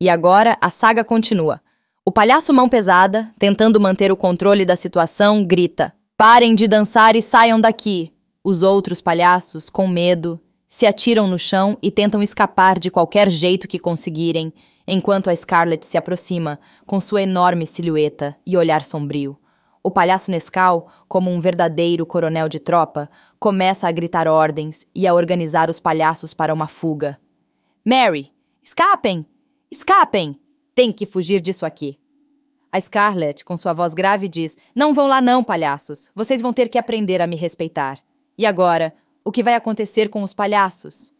E agora a saga continua. O palhaço Mão Pesada, tentando manter o controle da situação, grita: Parem de dançar e saiam daqui! Os outros palhaços, com medo, se atiram no chão e tentam escapar de qualquer jeito que conseguirem, enquanto a Scarlett se aproxima, com sua enorme silhueta e olhar sombrio. O palhaço Nescau, como um verdadeiro coronel de tropa, começa a gritar ordens e a organizar os palhaços para uma fuga. Mary, escapem! Escapem! Tem que fugir disso aqui. A Scarlett, com sua voz grave, diz: Não vão lá, não, palhaços. Vocês vão ter que aprender a me respeitar. E agora, o que vai acontecer com os palhaços?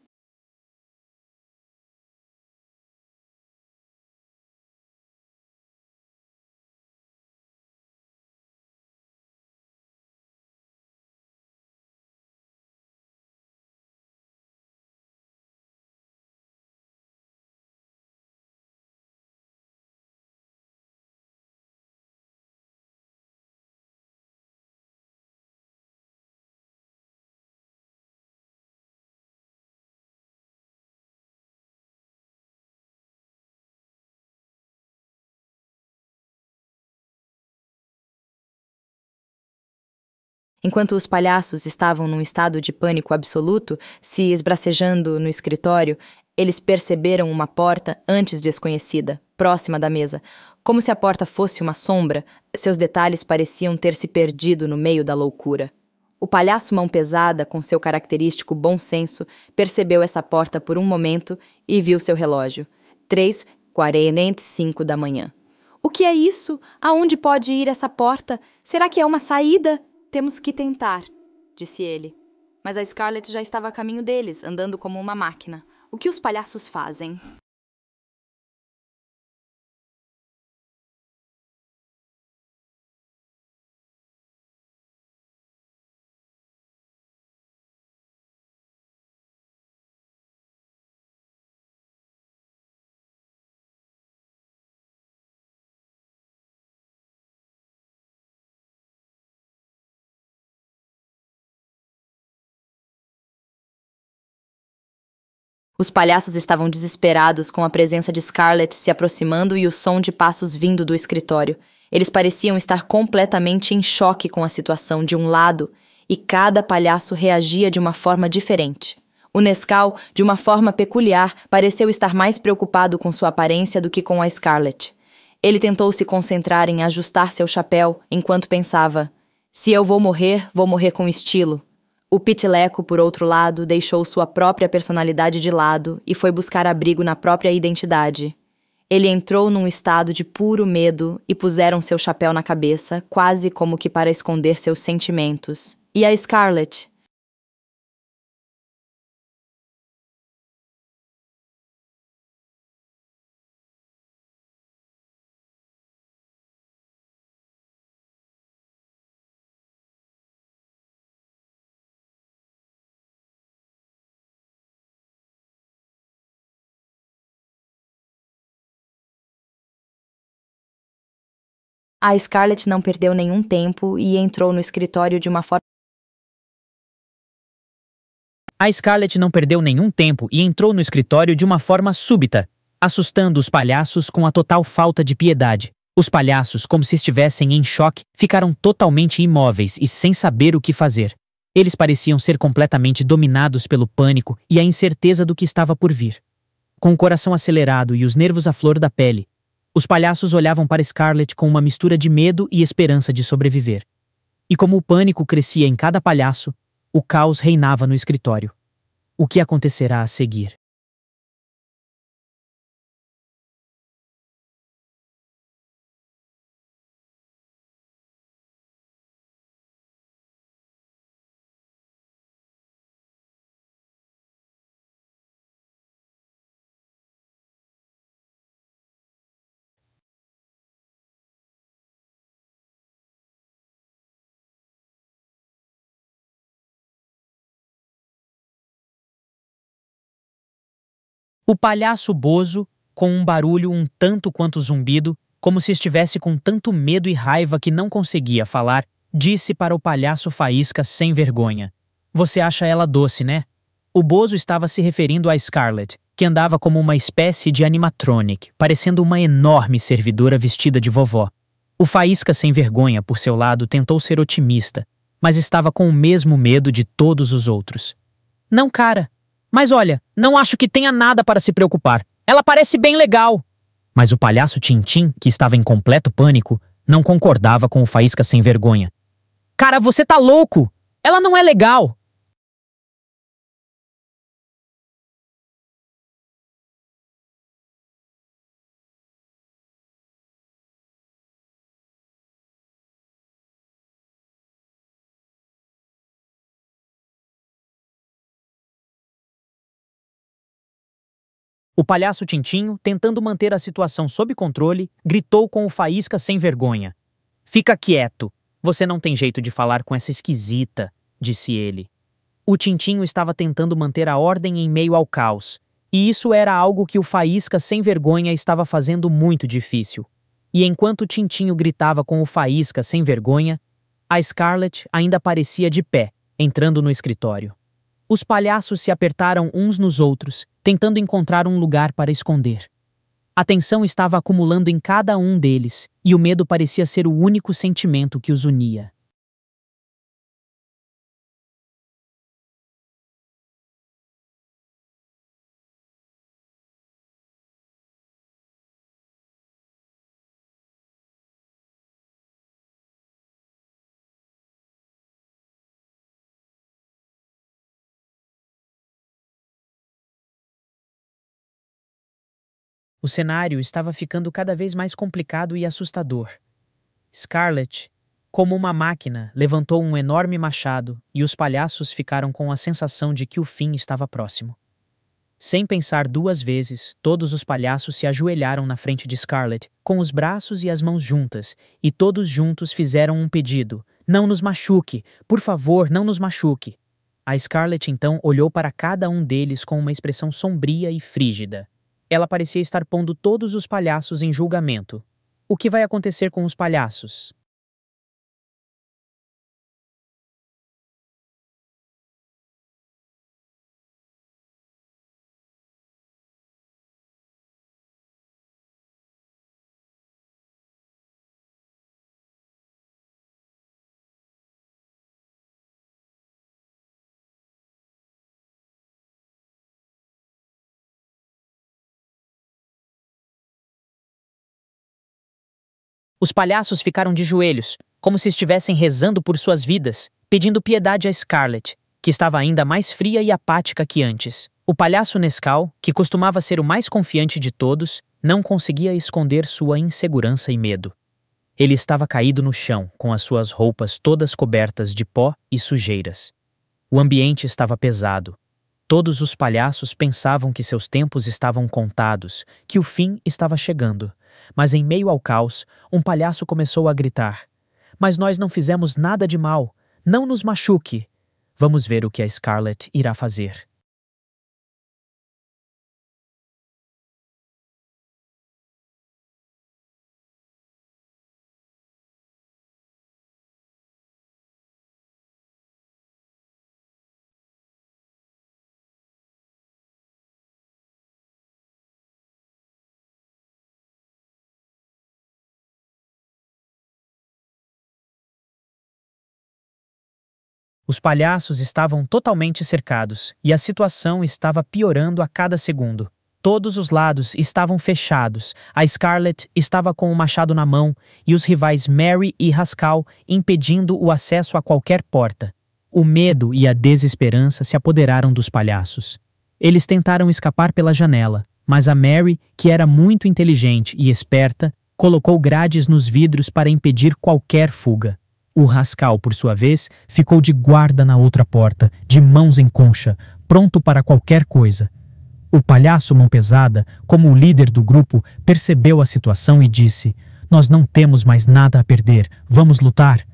Enquanto os palhaços estavam num estado de pânico absoluto, se esbracejando no escritório, eles perceberam uma porta antes desconhecida, próxima da mesa. Como se a porta fosse uma sombra, seus detalhes pareciam ter se perdido no meio da loucura. O palhaço mão pesada, com seu característico bom senso, percebeu essa porta por um momento e viu seu relógio. 3h45 da manhã. O que é isso? Aonde pode ir essa porta? Será que é uma saída? Temos que tentar, disse ele. Mas a Scarlett já estava a caminho deles, andando como uma máquina. O que os palhaços fazem? Os palhaços estavam desesperados com a presença de Scarlett se aproximando e o som de passos vindo do escritório. Eles pareciam estar completamente em choque com a situação de um lado, e cada palhaço reagia de uma forma diferente. O Nescau, de uma forma peculiar, pareceu estar mais preocupado com sua aparência do que com a Scarlett. Ele tentou se concentrar em ajustar seu chapéu enquanto pensava: se eu vou morrer, vou morrer com estilo. O Pitleco, por outro lado, deixou sua própria personalidade de lado e foi buscar abrigo na própria identidade. Ele entrou num estado de puro medo e puseram seu chapéu na cabeça, quase como que para esconder seus sentimentos. E a Scarlett, A Scarlett não perdeu nenhum tempo e entrou no escritório de uma forma. A Scarlett não perdeu nenhum tempo e entrou no escritório de uma forma súbita, assustando os palhaços com a total falta de piedade. Os palhaços, como se estivessem em choque, ficaram totalmente imóveis e sem saber o que fazer. Eles pareciam ser completamente dominados pelo pânico e a incerteza do que estava por vir. Com o coração acelerado e os nervos à flor da pele, os palhaços olhavam para Scarlett com uma mistura de medo e esperança de sobreviver. E como o pânico crescia em cada palhaço, o caos reinava no escritório. O que acontecerá a seguir? O palhaço Bozo, com um barulho um tanto quanto zumbido, como se estivesse com tanto medo e raiva que não conseguia falar, disse para o palhaço Faísca sem vergonha: Você acha ela doce, né? O Bozo estava se referindo a Scarlett, que andava como uma espécie de animatronic, parecendo uma enorme servidora vestida de vovó. O Faísca sem vergonha, por seu lado, tentou ser otimista, mas estava com o mesmo medo de todos os outros. Não, cara. Mas olha, não acho que tenha nada para se preocupar. Ela parece bem legal. Mas o palhaço Tintim, que estava em completo pânico, não concordava com o Faísca sem vergonha. Cara, você tá louco! Ela não é legal! O palhaço Tintinho, tentando manter a situação sob controle, gritou com o Faísca sem vergonha. Fica quieto. Você não tem jeito de falar com essa esquisita, disse ele. O Tintinho estava tentando manter a ordem em meio ao caos, e isso era algo que o Faísca sem vergonha estava fazendo muito difícil. E enquanto o Tintinho gritava com o Faísca sem vergonha, a Scarlett ainda parecia de pé, entrando no escritório. Os palhaços se apertaram uns nos outros, tentando encontrar um lugar para esconder. A tensão estava acumulando em cada um deles, e o medo parecia ser o único sentimento que os unia. O cenário estava ficando cada vez mais complicado e assustador. Scarlett, como uma máquina, levantou um enorme machado e os palhaços ficaram com a sensação de que o fim estava próximo. Sem pensar duas vezes, todos os palhaços se ajoelharam na frente de Scarlett, com os braços e as mãos juntas, e todos juntos fizeram um pedido: Não nos machuque! Por favor, não nos machuque! A Scarlett então olhou para cada um deles com uma expressão sombria e frígida. Ela parecia estar pondo todos os palhaços em julgamento. O que vai acontecer com os palhaços? Os palhaços ficaram de joelhos, como se estivessem rezando por suas vidas, pedindo piedade a Scarlett, que estava ainda mais fria e apática que antes. O palhaço Nescau, que costumava ser o mais confiante de todos, não conseguia esconder sua insegurança e medo. Ele estava caído no chão, com as suas roupas todas cobertas de pó e sujeiras. O ambiente estava pesado. Todos os palhaços pensavam que seus tempos estavam contados, que o fim estava chegando. Mas em meio ao caos, um palhaço começou a gritar: Mas nós não fizemos nada de mal. Não nos machuque. Vamos ver o que a Scarlett irá fazer. Os palhaços estavam totalmente cercados e a situação estava piorando a cada segundo. Todos os lados estavam fechados, a Scarlet estava com o machado na mão e os rivais Mary e Rascal impedindo o acesso a qualquer porta. O medo e a desesperança se apoderaram dos palhaços. Eles tentaram escapar pela janela, mas a Mary, que era muito inteligente e esperta, colocou grades nos vidros para impedir qualquer fuga. O Rascal, por sua vez, ficou de guarda na outra porta, de mãos em concha, pronto para qualquer coisa. O palhaço Mão Pesada, como o líder do grupo, percebeu a situação e disse: Nós não temos mais nada a perder, vamos lutar.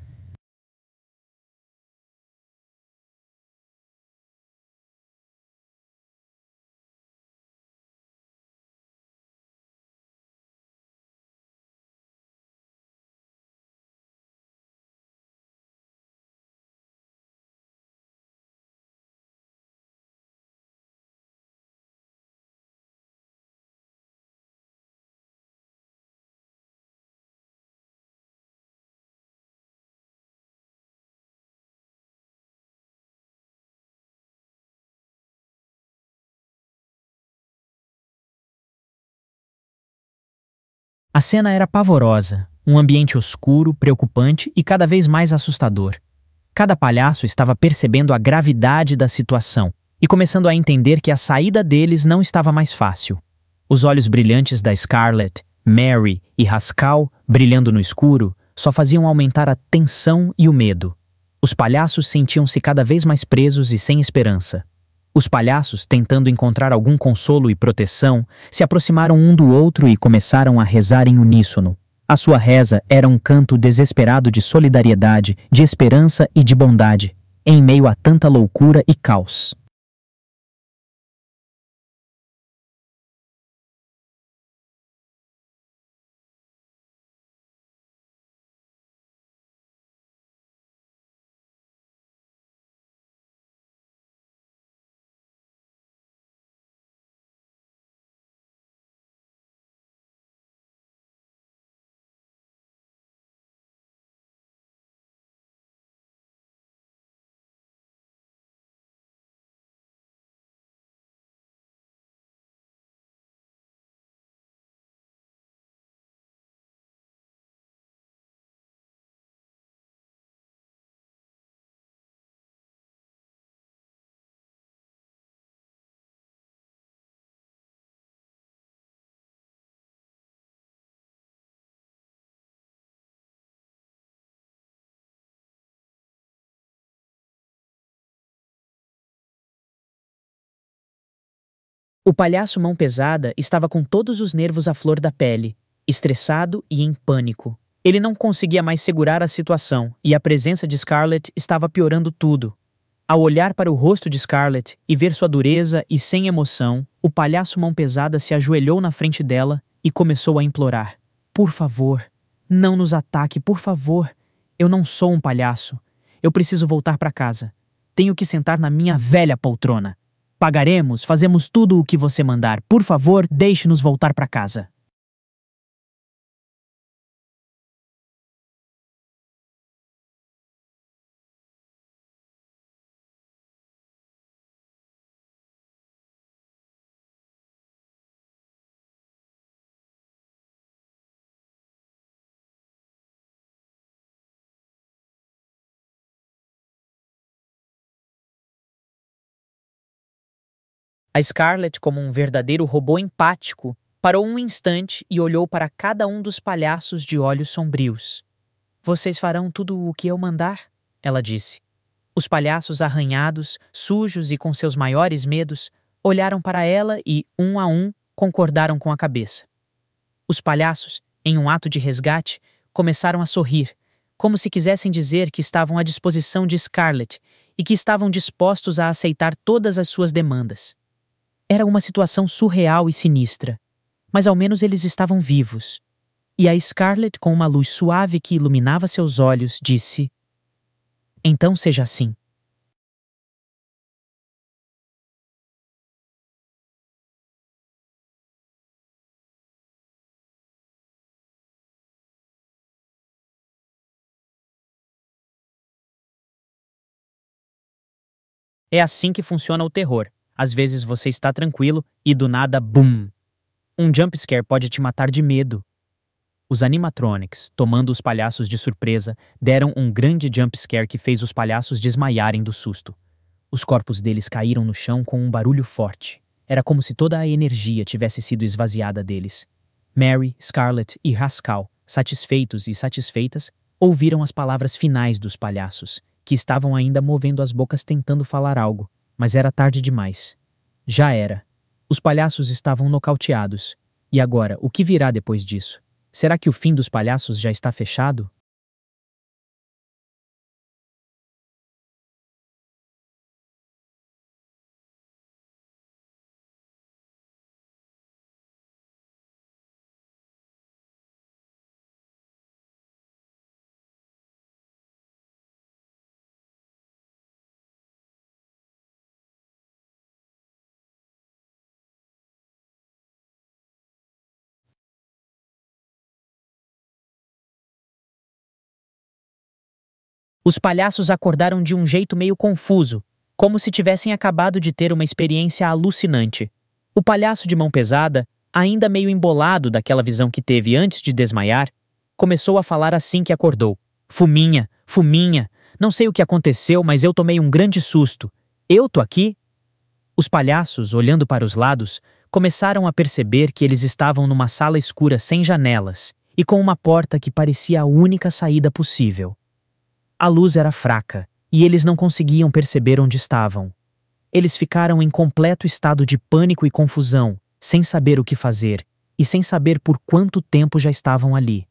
A cena era pavorosa, um ambiente oscuro, preocupante e cada vez mais assustador. Cada palhaço estava percebendo a gravidade da situação e começando a entender que a saída deles não estava mais fácil. Os olhos brilhantes da Scarlett, Mary e Haskell, brilhando no escuro, só faziam aumentar a tensão e o medo. Os palhaços sentiam-se cada vez mais presos e sem esperança. Os palhaços, tentando encontrar algum consolo e proteção, se aproximaram um do outro e começaram a rezar em uníssono. A sua reza era um canto desesperado de solidariedade, de esperança e de bondade, em meio a tanta loucura e caos. O palhaço Mão Pesada estava com todos os nervos à flor da pele, estressado e em pânico. Ele não conseguia mais segurar a situação e a presença de Scarlett estava piorando tudo. Ao olhar para o rosto de Scarlett e ver sua dureza e sem emoção, o palhaço Mão Pesada se ajoelhou na frente dela e começou a implorar: Por favor, não nos ataque, por favor. Eu não sou um palhaço. Eu preciso voltar para casa. Tenho que sentar na minha velha poltrona. Pagaremos, fazemos tudo o que você mandar. Por favor, deixe-nos voltar para casa. A Scarlett, como um verdadeiro robô empático, parou um instante e olhou para cada um dos palhaços de olhos sombrios. Vocês farão tudo o que eu mandar? Ela disse. Os palhaços arranhados, sujos e com seus maiores medos, olharam para ela e, um a um, concordaram com a cabeça. Os palhaços, em um ato de resgate, começaram a sorrir, como se quisessem dizer que estavam à disposição de Scarlett e que estavam dispostos a aceitar todas as suas demandas. Era uma situação surreal e sinistra, mas ao menos eles estavam vivos. E a Scarlett, com uma luz suave que iluminava seus olhos, disse: Então seja assim. É assim que funciona o terror. Às vezes você está tranquilo e do nada, BUM! Um jumpscare pode te matar de medo. Os animatronics, tomando os palhaços de surpresa, deram um grande jumpscare que fez os palhaços desmaiarem do susto. Os corpos deles caíram no chão com um barulho forte. Era como se toda a energia tivesse sido esvaziada deles. Mary, Scarlett e Haskell, satisfeitos e satisfeitas, ouviram as palavras finais dos palhaços, que estavam ainda movendo as bocas tentando falar algo, mas era tarde demais. Já era. Os palhaços estavam nocauteados. E agora, o que virá depois disso? Será que o fim dos palhaços já está fechado? Os palhaços acordaram de um jeito meio confuso, como se tivessem acabado de ter uma experiência alucinante. O palhaço de mão pesada ainda meio embolado daquela visão que teve antes de desmaiar, começou a falar assim que acordou: Fuminha, Fuminha, não sei o que aconteceu, mas eu tomei um grande susto. Eu tô aqui? Os palhaços, olhando para os lados, começaram a perceber que eles estavam numa sala escura sem janelas e com uma porta que parecia a única saída possível. A luz era fraca e eles não conseguiam perceber onde estavam. Eles ficaram em completo estado de pânico e confusão, sem saber o que fazer e sem saber por quanto tempo já estavam ali.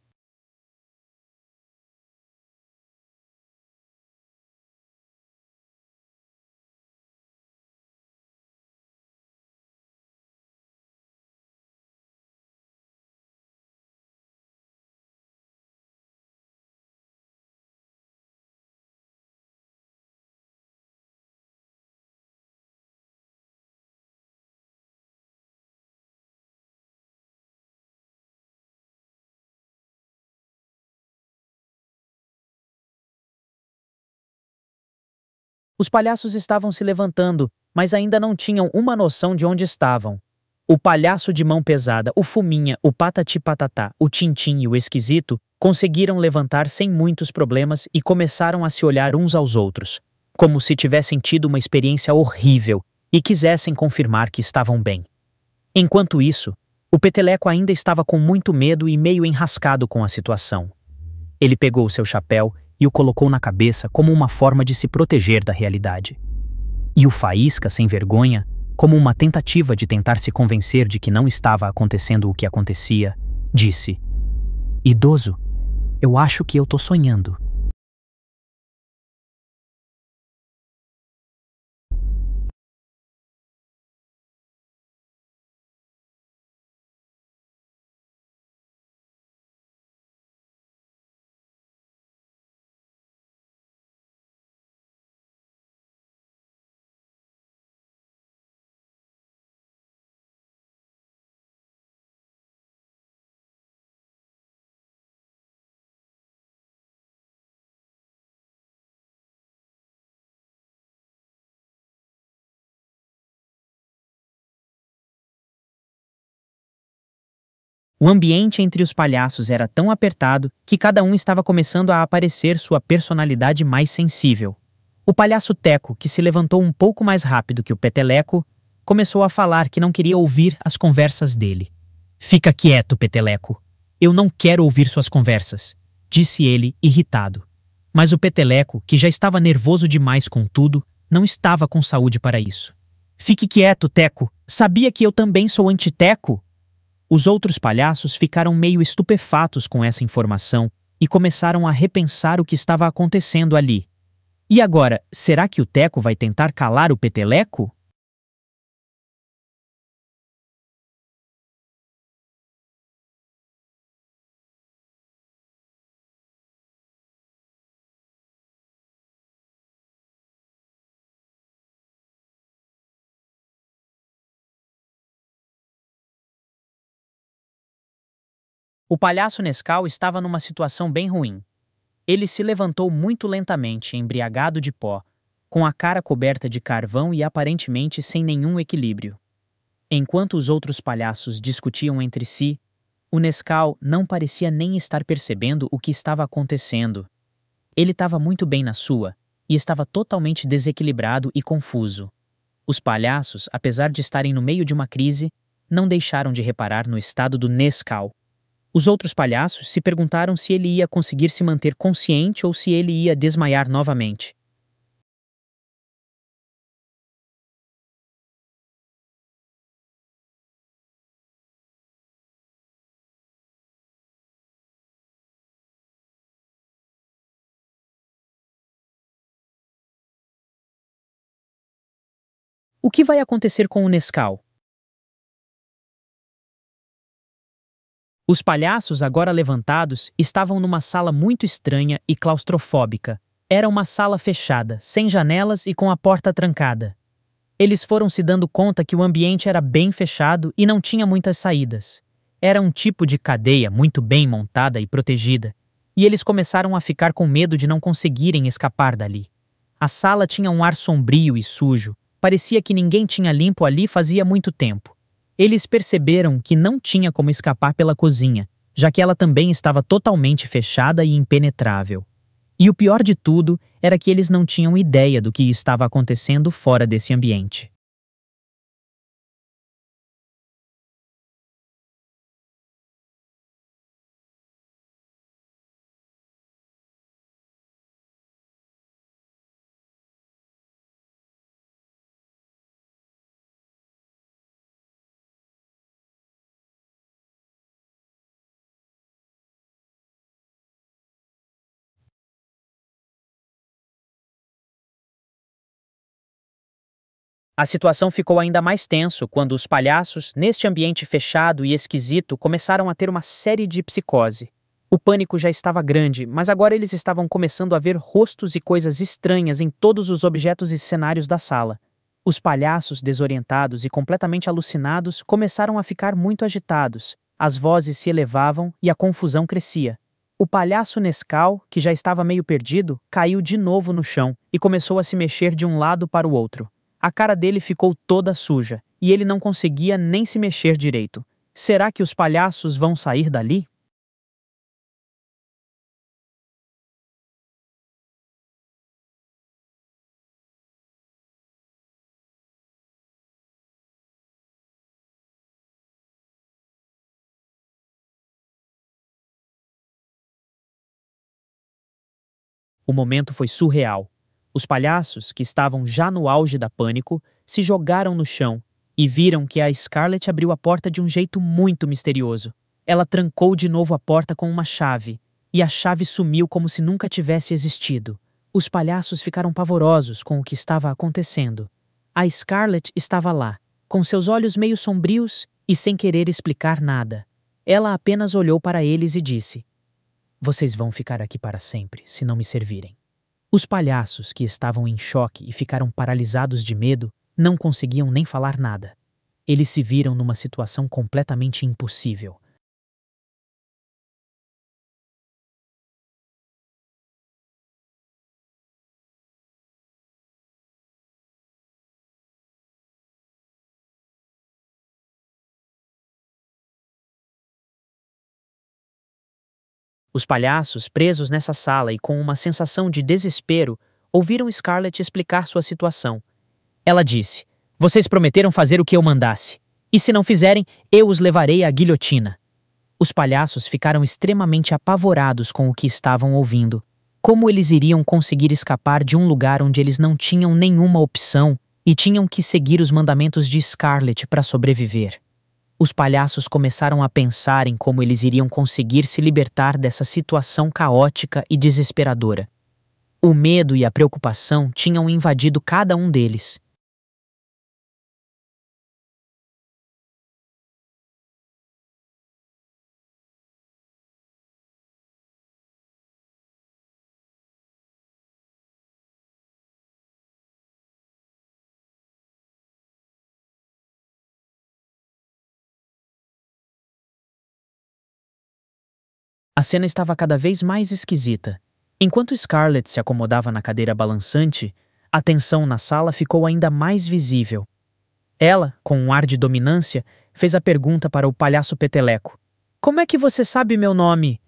Os palhaços estavam se levantando, mas ainda não tinham uma noção de onde estavam. O palhaço de mão pesada, o Fuminha, o Patati Patatá, o Tintim e o Esquisito conseguiram levantar sem muitos problemas e começaram a se olhar uns aos outros, como se tivessem tido uma experiência horrível e quisessem confirmar que estavam bem. Enquanto isso, o peteleco ainda estava com muito medo e meio enrascado com a situação. Ele pegou seu chapéu e o colocou na cabeça como uma forma de se proteger da realidade. E o Faísca, sem vergonha, como uma tentativa de tentar se convencer de que não estava acontecendo o que acontecia, disse: Idoso, eu acho que eu tô sonhando. O ambiente entre os palhaços era tão apertado que cada um estava começando a aparecer sua personalidade mais sensível. O palhaço Teco, que se levantou um pouco mais rápido que o Peteleco, começou a falar que não queria ouvir as conversas dele. Fica quieto, Peteleco. Eu não quero ouvir suas conversas, disse ele, irritado. Mas o Peteleco, que já estava nervoso demais com tudo, não estava com saúde para isso. Fique quieto, Teco. Sabia que eu também sou antiteco? Os outros palhaços ficaram meio estupefatos com essa informação e começaram a repensar o que estava acontecendo ali. E agora, será que o Teco vai tentar calar o peteleco? O palhaço Nescau estava numa situação bem ruim. Ele se levantou muito lentamente, embriagado de pó, com a cara coberta de carvão e aparentemente sem nenhum equilíbrio. Enquanto os outros palhaços discutiam entre si, o Nescau não parecia nem estar percebendo o que estava acontecendo. Ele estava muito bem na sua e estava totalmente desequilibrado e confuso. Os palhaços, apesar de estarem no meio de uma crise, não deixaram de reparar no estado do Nescau os outros palhaços se perguntaram se ele ia conseguir se manter consciente ou se ele ia desmaiar novamente. O que vai acontecer com o Nescau? Os palhaços, agora levantados, estavam numa sala muito estranha e claustrofóbica. Era uma sala fechada, sem janelas e com a porta trancada. Eles foram se dando conta que o ambiente era bem fechado e não tinha muitas saídas. Era um tipo de cadeia muito bem montada e protegida, e eles começaram a ficar com medo de não conseguirem escapar dali. A sala tinha um ar sombrio e sujo, parecia que ninguém tinha limpo ali fazia muito tempo. Eles perceberam que não tinha como escapar pela cozinha, já que ela também estava totalmente fechada e impenetrável. E o pior de tudo era que eles não tinham ideia do que estava acontecendo fora desse ambiente. A situação ficou ainda mais tenso quando os palhaços, neste ambiente fechado e esquisito, começaram a ter uma série de psicose. O pânico já estava grande, mas agora eles estavam começando a ver rostos e coisas estranhas em todos os objetos e cenários da sala. Os palhaços, desorientados e completamente alucinados, começaram a ficar muito agitados. As vozes se elevavam e a confusão crescia. O palhaço Nescau, que já estava meio perdido, caiu de novo no chão e começou a se mexer de um lado para o outro. A cara dele ficou toda suja e ele não conseguia nem se mexer direito. Será que os palhaços vão sair dali? O momento foi surreal. Os palhaços, que estavam já no auge da pânico, se jogaram no chão e viram que a Scarlett abriu a porta de um jeito muito misterioso. Ela trancou de novo a porta com uma chave, e a chave sumiu como se nunca tivesse existido. Os palhaços ficaram pavorosos com o que estava acontecendo. A Scarlett estava lá, com seus olhos meio sombrios e sem querer explicar nada. Ela apenas olhou para eles e disse: Vocês vão ficar aqui para sempre, se não me servirem. Os palhaços, que estavam em choque e ficaram paralisados de medo, não conseguiam nem falar nada. Eles se viram numa situação completamente impossível. Os palhaços, presos nessa sala e com uma sensação de desespero, ouviram Scarlett explicar sua situação. Ela disse: Vocês prometeram fazer o que eu mandasse. E se não fizerem, eu os levarei à guilhotina. Os palhaços ficaram extremamente apavorados com o que estavam ouvindo. Como eles iriam conseguir escapar de um lugar onde eles não tinham nenhuma opção e tinham que seguir os mandamentos de Scarlett para sobreviver? Os palhaços começaram a pensar em como eles iriam conseguir se libertar dessa situação caótica e desesperadora. O medo e a preocupação tinham invadido cada um deles. A cena estava cada vez mais esquisita. Enquanto Scarlett se acomodava na cadeira balançante, a tensão na sala ficou ainda mais visível. Ela, com um ar de dominância, fez a pergunta para o palhaço Peteleco: Como é que você sabe meu nome?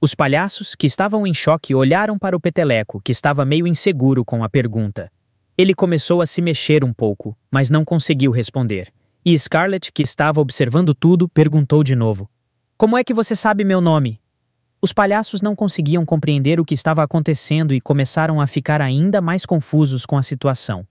Os palhaços, que estavam em choque, olharam para o Peteleco, que estava meio inseguro com a pergunta. Ele começou a se mexer um pouco, mas não conseguiu responder. E Scarlett, que estava observando tudo, perguntou de novo: Como é que você sabe meu nome? Os palhaços não conseguiam compreender o que estava acontecendo e começaram a ficar ainda mais confusos com a situação.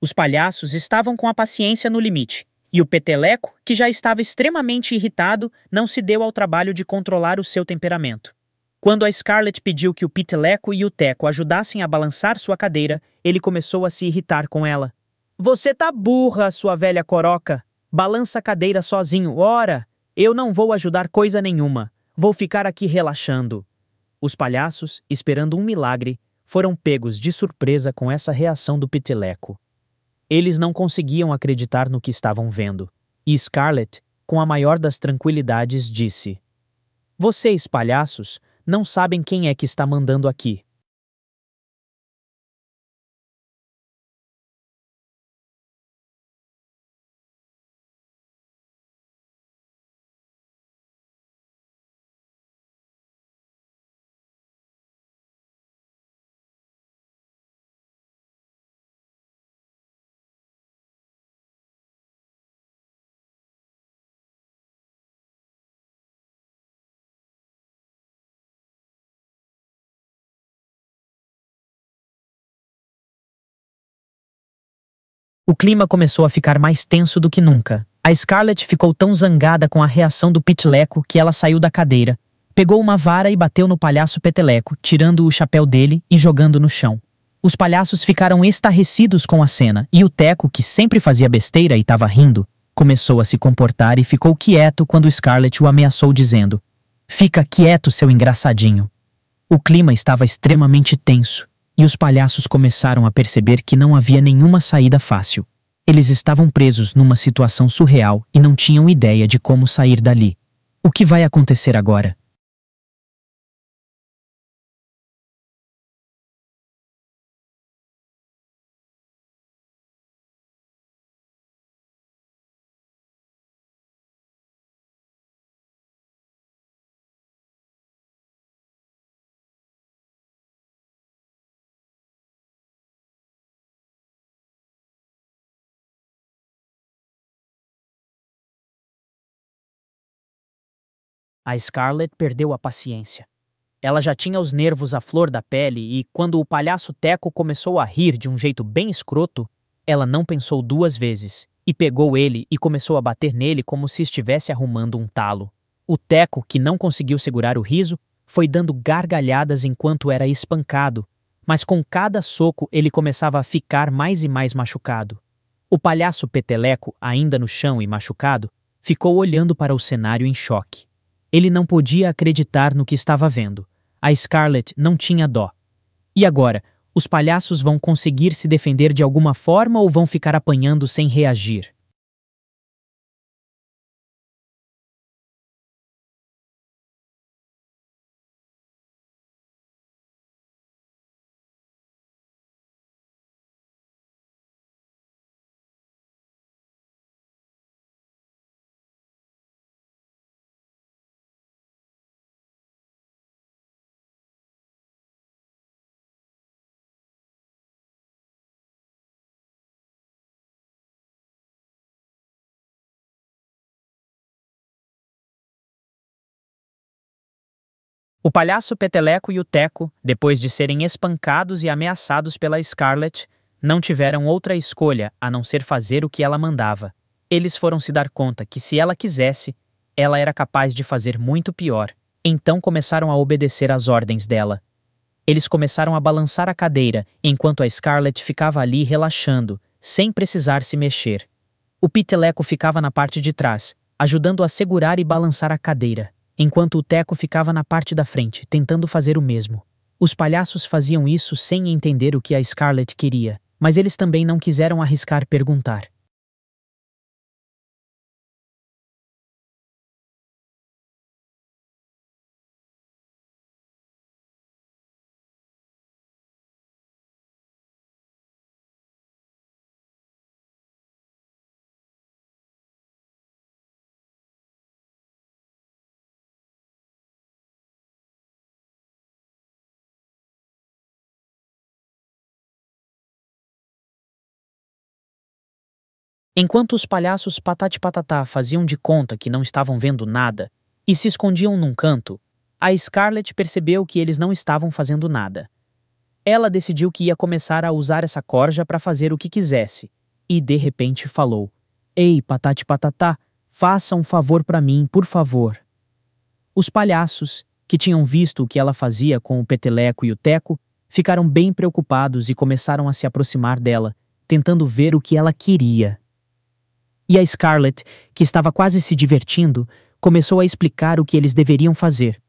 Os palhaços estavam com a paciência no limite, e o peteleco, que já estava extremamente irritado, não se deu ao trabalho de controlar o seu temperamento. Quando a Scarlett pediu que o Piteleco e o Teco ajudassem a balançar sua cadeira, ele começou a se irritar com ela. Você tá burra, sua velha coroca! Balança a cadeira sozinho, ora! Eu não vou ajudar coisa nenhuma. Vou ficar aqui relaxando. Os palhaços, esperando um milagre, foram pegos de surpresa com essa reação do peteleco. Eles não conseguiam acreditar no que estavam vendo. E Scarlett, com a maior das tranquilidades, disse: Vocês, palhaços, não sabem quem é que está mandando aqui. O clima começou a ficar mais tenso do que nunca. A Scarlett ficou tão zangada com a reação do Pitleco que ela saiu da cadeira, pegou uma vara e bateu no palhaço Peteleco, tirando o chapéu dele e jogando no chão. Os palhaços ficaram estarrecidos com a cena e o Teco, que sempre fazia besteira e estava rindo, começou a se comportar e ficou quieto quando Scarlett o ameaçou, dizendo: Fica quieto, seu engraçadinho. O clima estava extremamente tenso e os palhaços começaram a perceber que não havia nenhuma saída fácil. Eles estavam presos numa situação surreal e não tinham ideia de como sair dali. O que vai acontecer agora? A Scarlett perdeu a paciência. Ela já tinha os nervos à flor da pele e, quando o palhaço Teco começou a rir de um jeito bem escroto, ela não pensou duas vezes e pegou ele e começou a bater nele como se estivesse arrumando um talo. O Teco, que não conseguiu segurar o riso, foi dando gargalhadas enquanto era espancado, mas com cada soco ele começava a ficar mais e mais machucado. O palhaço Peteleco, ainda no chão e machucado, ficou olhando para o cenário em choque. Ele não podia acreditar no que estava vendo. A Scarlett não tinha dó. E agora, os palhaços vão conseguir se defender de alguma forma ou vão ficar apanhando sem reagir? O palhaço Peteleco e o Teco, depois de serem espancados e ameaçados pela Scarlett, não tiveram outra escolha a não ser fazer o que ela mandava. Eles foram se dar conta que, se ela quisesse, ela era capaz de fazer muito pior. Então começaram a obedecer às ordens dela. Eles começaram a balançar a cadeira enquanto a Scarlett ficava ali relaxando, sem precisar se mexer. O Piteleco ficava na parte de trás, ajudando a segurar e balançar a cadeira enquanto o Teco ficava na parte da frente, tentando fazer o mesmo. Os palhaços faziam isso sem entender o que a Scarlett queria, mas eles também não quiseram arriscar perguntar. Enquanto os palhaços Patati Patatá faziam de conta que não estavam vendo nada e se escondiam num canto, a Scarlett percebeu que eles não estavam fazendo nada. Ela decidiu que ia começar a usar essa corja para fazer o que quisesse e de repente falou: Ei, Patati Patatá, faça um favor para mim, por favor. Os palhaços, que tinham visto o que ela fazia com o peteleco e o teco, ficaram bem preocupados e começaram a se aproximar dela, tentando ver o que ela queria. E a Scarlett, que estava quase se divertindo, começou a explicar o que eles deveriam fazer.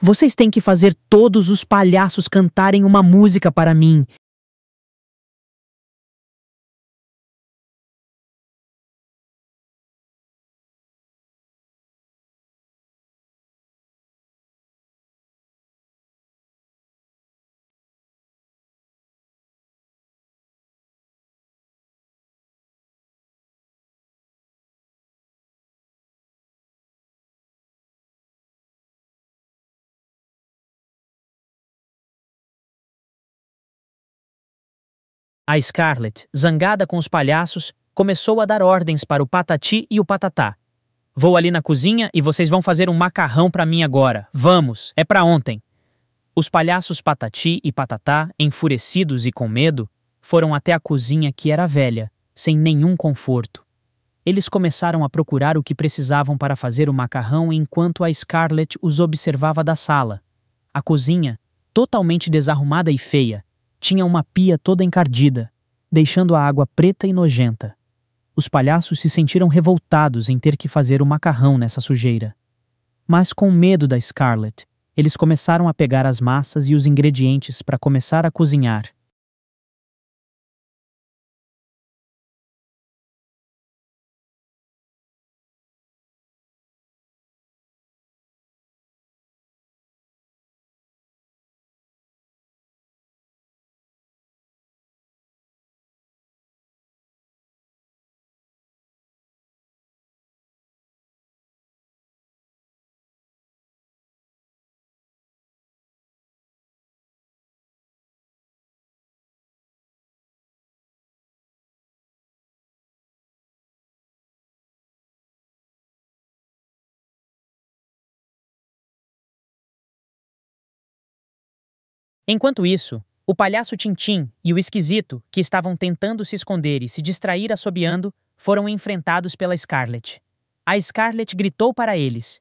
Vocês têm que fazer todos os palhaços cantarem uma música para mim A Scarlett, zangada com os palhaços, começou a dar ordens para o Patati e o Patatá. Vou ali na cozinha e vocês vão fazer um macarrão para mim agora. Vamos, é para ontem. Os palhaços Patati e Patatá, enfurecidos e com medo, foram até a cozinha que era velha, sem nenhum conforto. Eles começaram a procurar o que precisavam para fazer o macarrão enquanto a Scarlett os observava da sala. A cozinha, totalmente desarrumada e feia, tinha uma pia toda encardida, deixando a água preta e nojenta. Os palhaços se sentiram revoltados em ter que fazer o macarrão nessa sujeira. Mas com medo da Scarlett, eles começaram a pegar as massas e os ingredientes para começar a cozinhar. Enquanto isso, o palhaço Tintim e o esquisito, que estavam tentando se esconder e se distrair assobiando, foram enfrentados pela Scarlet. A Scarlet gritou para eles: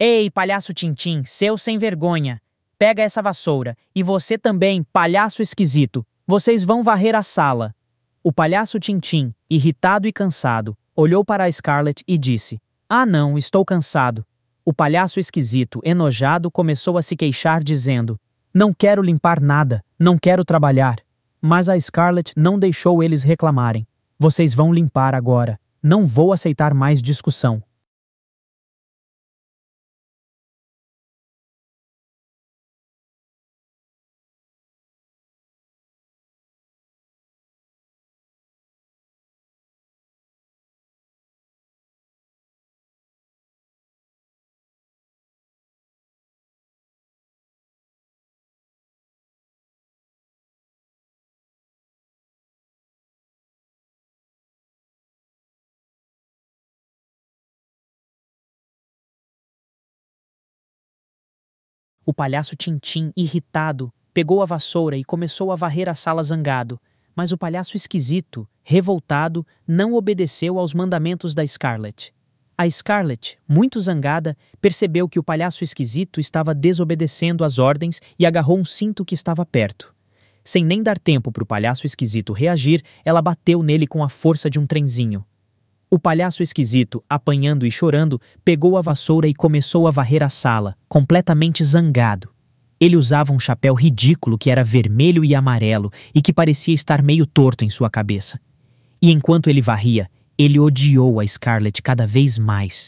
Ei, palhaço Tintim, seu sem vergonha! Pega essa vassoura, e você também, palhaço esquisito, vocês vão varrer a sala. O palhaço Tintim, irritado e cansado, olhou para a Scarlet e disse: Ah, não, estou cansado. O palhaço esquisito, enojado, começou a se queixar, dizendo: não quero limpar nada, não quero trabalhar. Mas a Scarlett não deixou eles reclamarem. Vocês vão limpar agora. Não vou aceitar mais discussão. O palhaço Tintim, irritado, pegou a vassoura e começou a varrer a sala zangado, mas o palhaço esquisito, revoltado, não obedeceu aos mandamentos da Scarlet. A Scarlet, muito zangada, percebeu que o palhaço esquisito estava desobedecendo às ordens e agarrou um cinto que estava perto. Sem nem dar tempo para o palhaço esquisito reagir, ela bateu nele com a força de um trenzinho. O palhaço esquisito, apanhando e chorando, pegou a vassoura e começou a varrer a sala, completamente zangado. Ele usava um chapéu ridículo que era vermelho e amarelo e que parecia estar meio torto em sua cabeça. E enquanto ele varria, ele odiou a Scarlett cada vez mais.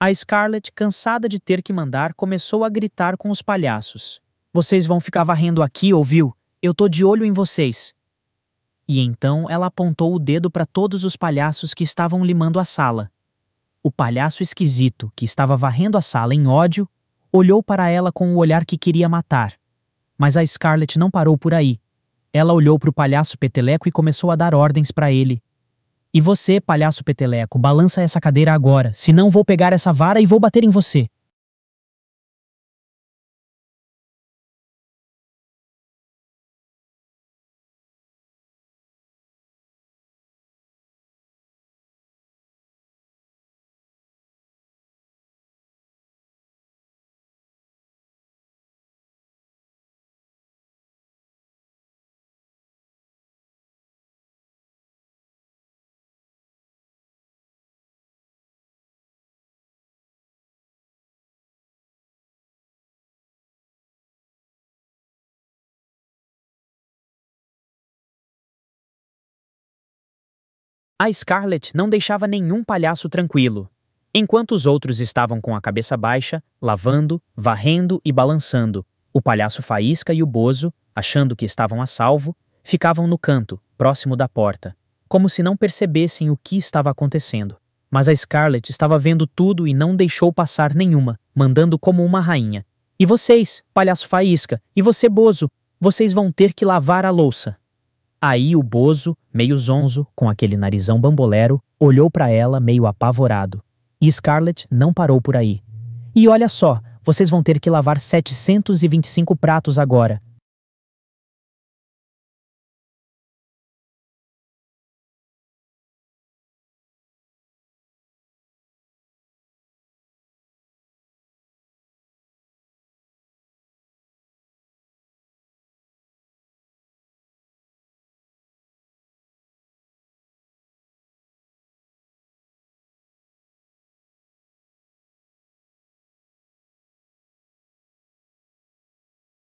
A Scarlett, cansada de ter que mandar, começou a gritar com os palhaços. Vocês vão ficar varrendo aqui, ouviu? Eu tô de olho em vocês. E então ela apontou o dedo para todos os palhaços que estavam limando a sala. O palhaço esquisito, que estava varrendo a sala em ódio, olhou para ela com o um olhar que queria matar. Mas a Scarlett não parou por aí. Ela olhou para o palhaço peteleco e começou a dar ordens para ele, e você, palhaço peteleco, balança essa cadeira agora, senão vou pegar essa vara e vou bater em você. A Scarlett não deixava nenhum palhaço tranquilo. Enquanto os outros estavam com a cabeça baixa, lavando, varrendo e balançando, o palhaço Faísca e o Bozo, achando que estavam a salvo, ficavam no canto, próximo da porta, como se não percebessem o que estava acontecendo. Mas a Scarlett estava vendo tudo e não deixou passar nenhuma, mandando como uma rainha. E vocês, palhaço Faísca, e você, Bozo, vocês vão ter que lavar a louça. Aí o Bozo, meio zonzo, com aquele narizão bambolero, olhou para ela meio apavorado. E Scarlett não parou por aí. E olha só, vocês vão ter que lavar 725 pratos agora,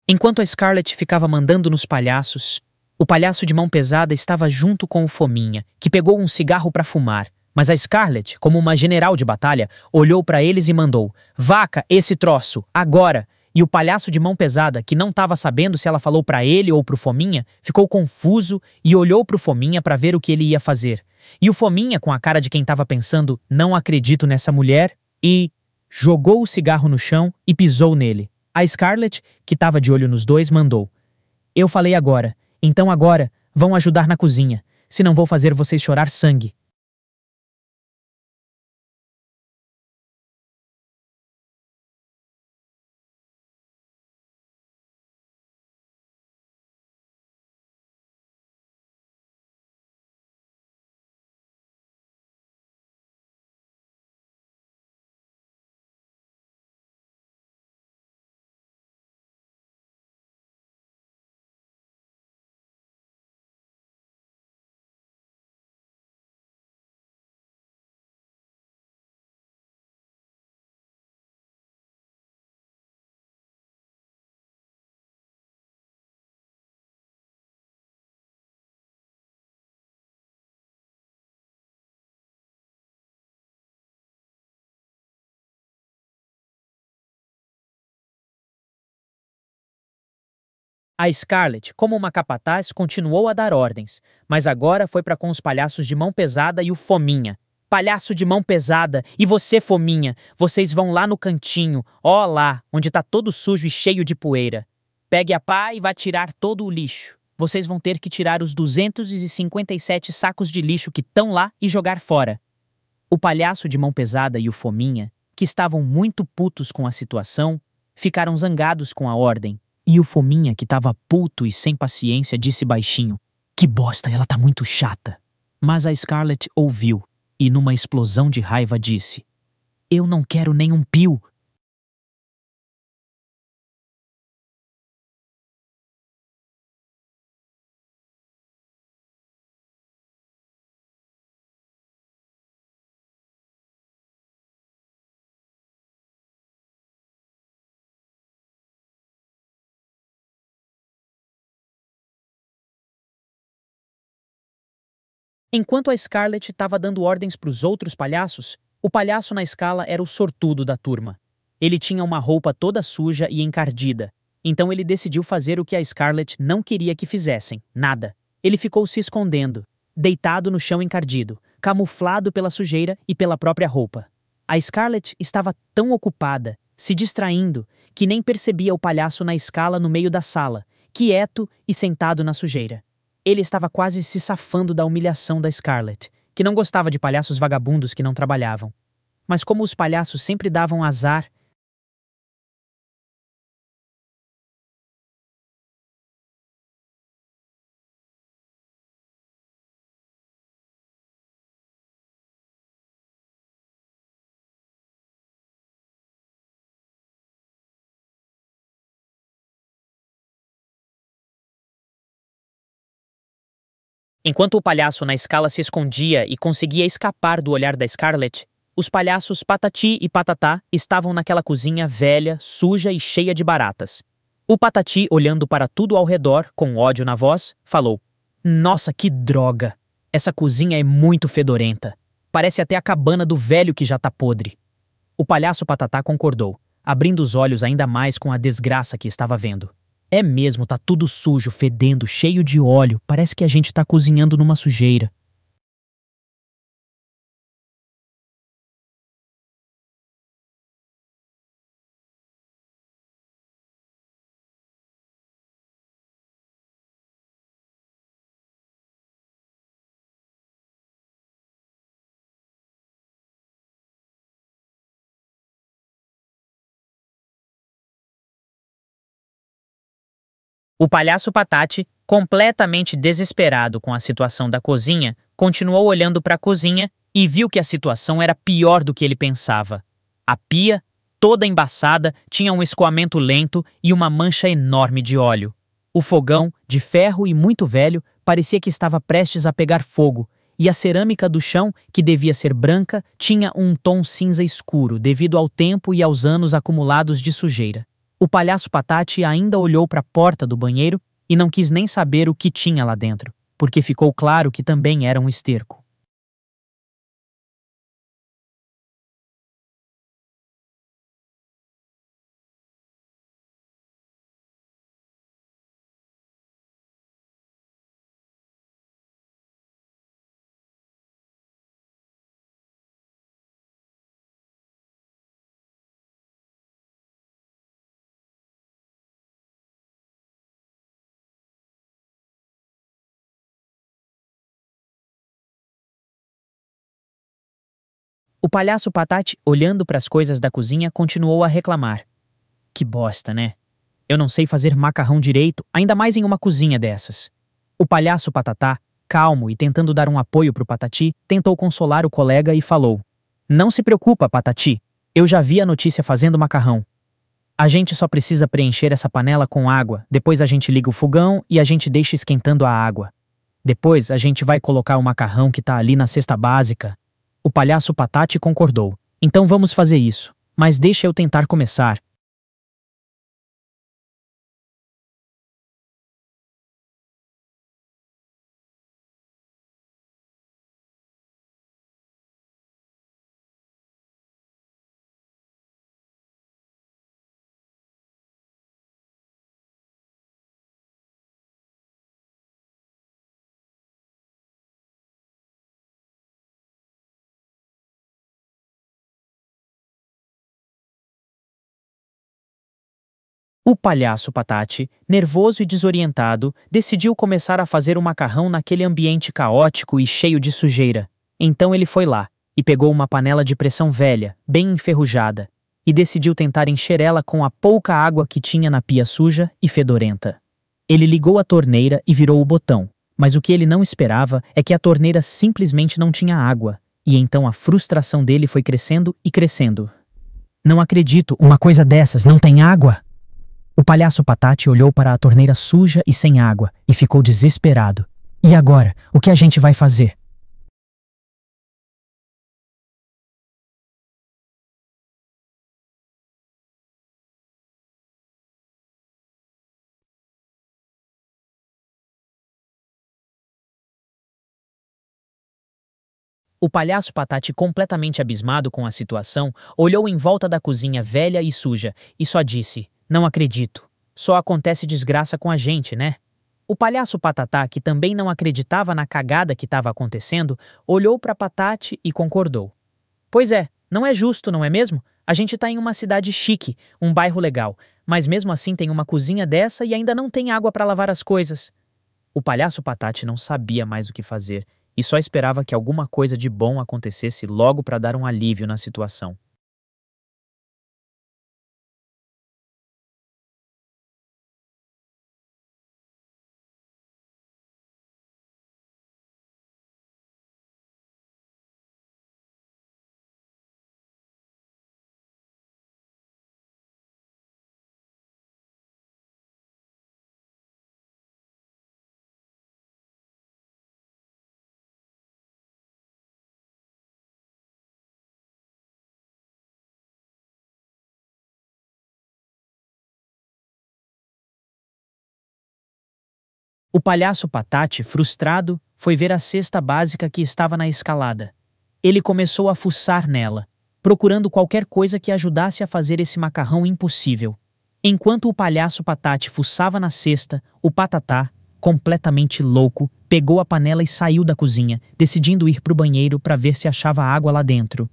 Enquanto a Scarlett ficava mandando nos palhaços, o palhaço de mão pesada estava junto com o Fominha, que pegou um cigarro para fumar. Mas a Scarlett, como uma general de batalha, olhou para eles e mandou: Vaca, esse troço, agora! E o palhaço de mão pesada, que não estava sabendo se ela falou para ele ou para o Fominha, ficou confuso e olhou para o Fominha para ver o que ele ia fazer. E o Fominha, com a cara de quem estava pensando: Não acredito nessa mulher, e jogou o cigarro no chão e pisou nele. A Scarlett, que estava de olho nos dois, mandou: Eu falei agora, então agora vão ajudar na cozinha, senão vou fazer vocês chorar sangue. A Scarlett, como uma capataz, continuou a dar ordens, mas agora foi para com os palhaços de mão pesada e o Fominha. Palhaço de mão pesada, e você, Fominha, vocês vão lá no cantinho, ó lá, onde tá todo sujo e cheio de poeira. Pegue a pá e vá tirar todo o lixo. Vocês vão ter que tirar os 257 sacos de lixo que estão lá e jogar fora. O palhaço de mão pesada e o Fominha, que estavam muito putos com a situação, ficaram zangados com a ordem e o Fominha, que tava puto e sem paciência, disse baixinho: Que bosta, ela tá muito chata. Mas a Scarlett ouviu e, numa explosão de raiva, disse: Eu não quero nenhum pio. Enquanto a Scarlett estava dando ordens para os outros palhaços, o palhaço na escala era o sortudo da turma. Ele tinha uma roupa toda suja e encardida, então ele decidiu fazer o que a Scarlett não queria que fizessem, nada. Ele ficou se escondendo, deitado no chão encardido, camuflado pela sujeira e pela própria roupa. A Scarlett estava tão ocupada, se distraindo, que nem percebia o palhaço na escala no meio da sala, quieto e sentado na sujeira. Ele estava quase se safando da humilhação da Scarlett, que não gostava de palhaços vagabundos que não trabalhavam. Mas como os palhaços sempre davam azar Enquanto o palhaço na escala se escondia e conseguia escapar do olhar da Scarlett, os palhaços Patati e Patatá estavam naquela cozinha velha, suja e cheia de baratas. O Patati, olhando para tudo ao redor, com ódio na voz, falou: Nossa, que droga! Essa cozinha é muito fedorenta. Parece até a cabana do velho que já tá podre. O palhaço Patatá concordou, abrindo os olhos ainda mais com a desgraça que estava vendo. É mesmo, tá tudo sujo, fedendo, cheio de óleo. Parece que a gente tá cozinhando numa sujeira. O palhaço Patate, completamente desesperado com a situação da cozinha, continuou olhando para a cozinha e viu que a situação era pior do que ele pensava. A pia, toda embaçada, tinha um escoamento lento e uma mancha enorme de óleo. O fogão, de ferro e muito velho, parecia que estava prestes a pegar fogo, e a cerâmica do chão, que devia ser branca, tinha um tom cinza escuro devido ao tempo e aos anos acumulados de sujeira. O palhaço Patate ainda olhou para a porta do banheiro e não quis nem saber o que tinha lá dentro, porque ficou claro que também era um esterco. O palhaço Patate, olhando para as coisas da cozinha, continuou a reclamar. Que bosta, né? Eu não sei fazer macarrão direito, ainda mais em uma cozinha dessas. O palhaço Patatá, calmo e tentando dar um apoio para o Patati, tentou consolar o colega e falou: Não se preocupa, Patati. Eu já vi a notícia fazendo macarrão. A gente só precisa preencher essa panela com água, depois a gente liga o fogão e a gente deixa esquentando a água. Depois a gente vai colocar o macarrão que tá ali na cesta básica o palhaço Patate concordou. Então vamos fazer isso. Mas deixa eu tentar começar. O palhaço Patate, nervoso e desorientado, decidiu começar a fazer o macarrão naquele ambiente caótico e cheio de sujeira. Então ele foi lá e pegou uma panela de pressão velha, bem enferrujada, e decidiu tentar encher ela com a pouca água que tinha na pia suja e fedorenta. Ele ligou a torneira e virou o botão, mas o que ele não esperava é que a torneira simplesmente não tinha água, e então a frustração dele foi crescendo e crescendo. Não acredito, uma coisa dessas não tem água! O palhaço Patate olhou para a torneira suja e sem água e ficou desesperado. E agora, o que a gente vai fazer? O palhaço Patate, completamente abismado com a situação, olhou em volta da cozinha velha e suja e só disse: não acredito. Só acontece desgraça com a gente, né? O palhaço Patatá, que também não acreditava na cagada que estava acontecendo, olhou para Patate e concordou. Pois é, não é justo, não é mesmo? A gente está em uma cidade chique, um bairro legal, mas mesmo assim tem uma cozinha dessa e ainda não tem água para lavar as coisas. O palhaço Patate não sabia mais o que fazer e só esperava que alguma coisa de bom acontecesse logo para dar um alívio na situação. O palhaço Patate, frustrado, foi ver a cesta básica que estava na escalada. Ele começou a fuçar nela, procurando qualquer coisa que ajudasse a fazer esse macarrão impossível. Enquanto o palhaço Patate fuçava na cesta, o Patatá, completamente louco, pegou a panela e saiu da cozinha, decidindo ir para o banheiro para ver se achava água lá dentro.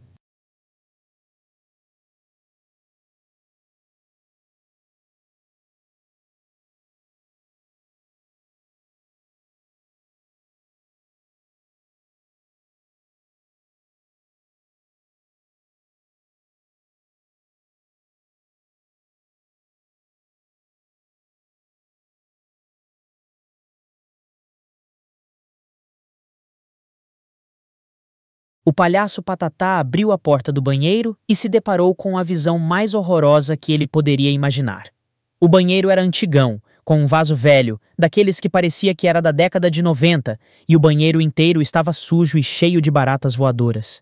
O palhaço Patatá abriu a porta do banheiro e se deparou com a visão mais horrorosa que ele poderia imaginar. O banheiro era antigão, com um vaso velho, daqueles que parecia que era da década de 90, e o banheiro inteiro estava sujo e cheio de baratas voadoras.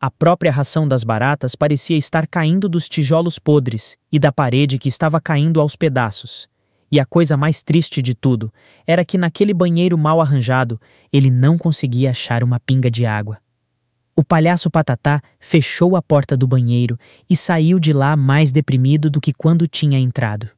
A própria ração das baratas parecia estar caindo dos tijolos podres e da parede que estava caindo aos pedaços. E a coisa mais triste de tudo era que naquele banheiro mal arranjado ele não conseguia achar uma pinga de água. O palhaço Patatá fechou a porta do banheiro e saiu de lá mais deprimido do que quando tinha entrado.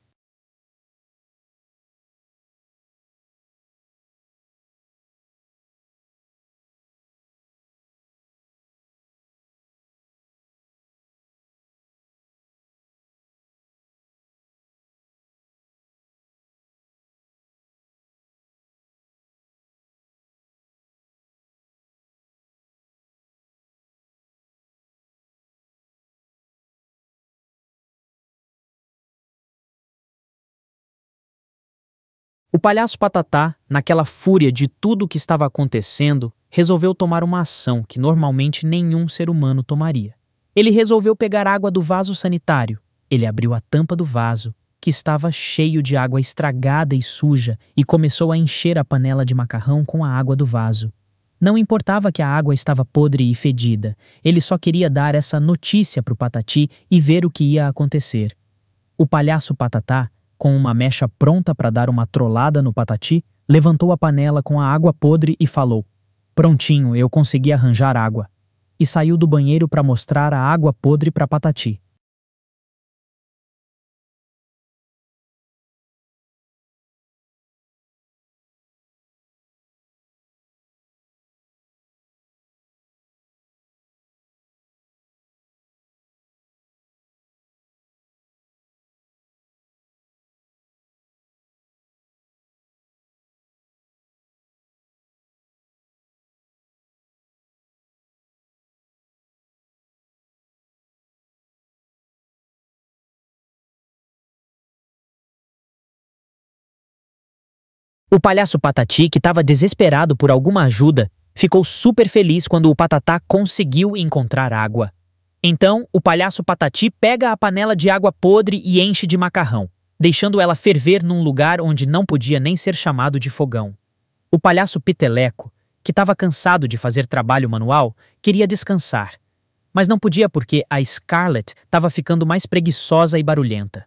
O palhaço Patatá, naquela fúria de tudo o que estava acontecendo, resolveu tomar uma ação que normalmente nenhum ser humano tomaria. Ele resolveu pegar água do vaso sanitário. Ele abriu a tampa do vaso, que estava cheio de água estragada e suja, e começou a encher a panela de macarrão com a água do vaso. Não importava que a água estava podre e fedida, ele só queria dar essa notícia para o Patati e ver o que ia acontecer. O palhaço Patatá com uma mecha pronta para dar uma trolada no patati, levantou a panela com a água podre e falou: Prontinho, eu consegui arranjar água. E saiu do banheiro para mostrar a água podre para Patati. O palhaço Patati, que estava desesperado por alguma ajuda, ficou super feliz quando o Patatá conseguiu encontrar água. Então, o palhaço Patati pega a panela de água podre e enche de macarrão, deixando ela ferver num lugar onde não podia nem ser chamado de fogão. O palhaço Piteleco, que estava cansado de fazer trabalho manual, queria descansar. Mas não podia porque a Scarlett estava ficando mais preguiçosa e barulhenta.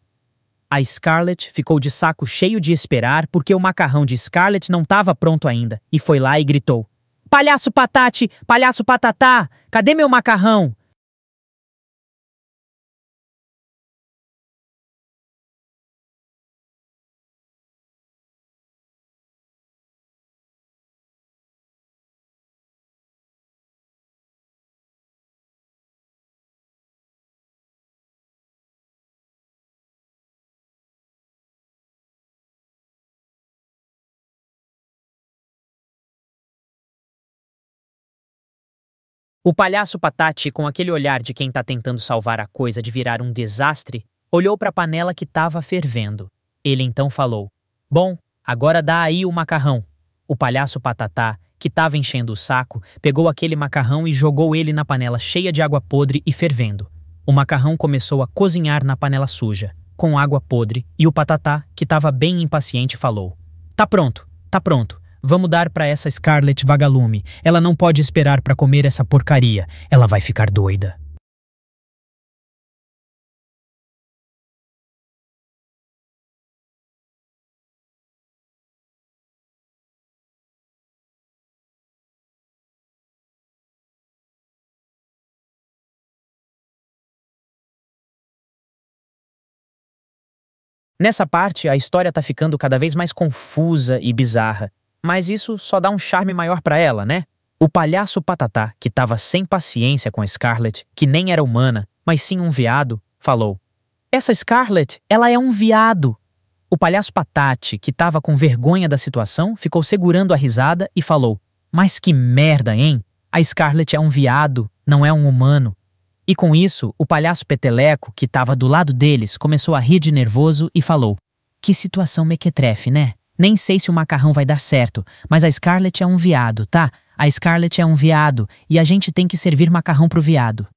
A Scarlett ficou de saco cheio de esperar porque o macarrão de Scarlett não estava pronto ainda e foi lá e gritou: Palhaço Patate! Palhaço Patatá! Cadê meu macarrão? O palhaço Patati, com aquele olhar de quem está tentando salvar a coisa de virar um desastre, olhou para a panela que estava fervendo. Ele então falou: Bom, agora dá aí o macarrão. O palhaço Patatá, que estava enchendo o saco, pegou aquele macarrão e jogou ele na panela cheia de água podre e fervendo. O macarrão começou a cozinhar na panela suja, com água podre, e o Patatá, que estava bem impaciente, falou: Tá pronto, tá pronto. Vamos dar para essa Scarlet vagalume. Ela não pode esperar para comer essa porcaria. Ela vai ficar doida. Nessa parte, a história tá ficando cada vez mais confusa e bizarra mas isso só dá um charme maior para ela, né? O palhaço Patatá, que tava sem paciência com a Scarlett, que nem era humana, mas sim um viado, falou: Essa Scarlett, ela é um viado. O palhaço Patate, que tava com vergonha da situação, ficou segurando a risada e falou: Mas que merda, hein? A Scarlett é um viado, não é um humano. E com isso, o palhaço Peteleco, que estava do lado deles, começou a rir de nervoso e falou: Que situação mequetrefe, né? Nem sei se o macarrão vai dar certo, mas a Scarlett é um viado, tá? A Scarlett é um viado e a gente tem que servir macarrão pro viado.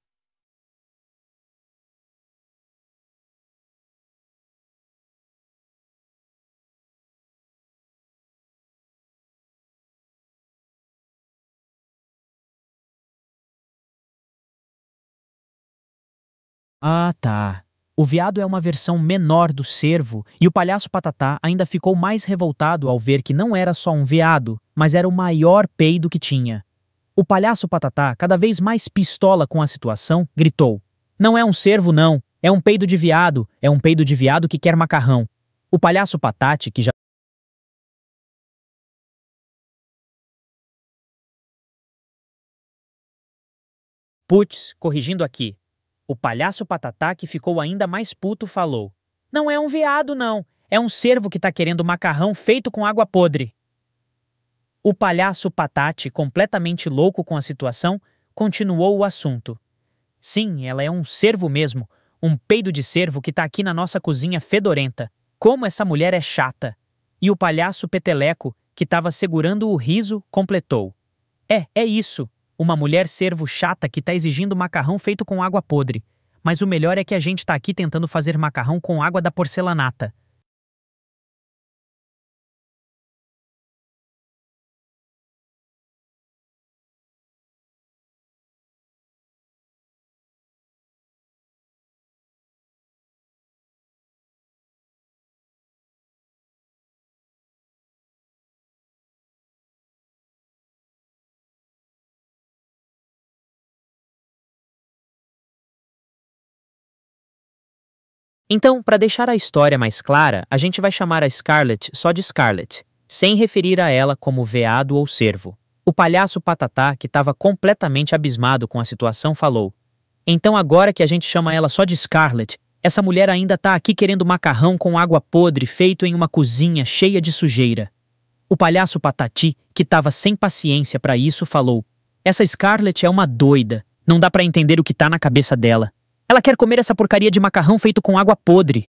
Ah, tá. O viado é uma versão menor do cervo, e o palhaço Patatá ainda ficou mais revoltado ao ver que não era só um veado, mas era o maior peido que tinha. O palhaço Patatá, cada vez mais pistola com a situação, gritou: Não é um cervo, não. É um peido de viado. É um peido de viado que quer macarrão. O palhaço Patate, que já Putz, corrigindo aqui. O palhaço Patatá, que ficou ainda mais puto, falou: Não é um veado, não. É um cervo que tá querendo macarrão feito com água podre. O palhaço Patate, completamente louco com a situação, continuou o assunto. Sim, ela é um cervo mesmo, um peido de cervo que tá aqui na nossa cozinha fedorenta. Como essa mulher é chata! E o palhaço Peteleco, que estava segurando o riso, completou: É, é isso. Uma mulher servo chata que tá exigindo macarrão feito com água podre. Mas o melhor é que a gente tá aqui tentando fazer macarrão com água da porcelanata. Então, para deixar a história mais clara, a gente vai chamar a Scarlett só de Scarlett, sem referir a ela como veado ou cervo. O palhaço Patatá, que estava completamente abismado com a situação, falou: Então, agora que a gente chama ela só de Scarlett, essa mulher ainda está aqui querendo macarrão com água podre feito em uma cozinha cheia de sujeira. O palhaço Patati, que estava sem paciência para isso, falou: Essa Scarlett é uma doida. Não dá para entender o que está na cabeça dela. Ela quer comer essa porcaria de macarrão feito com água podre.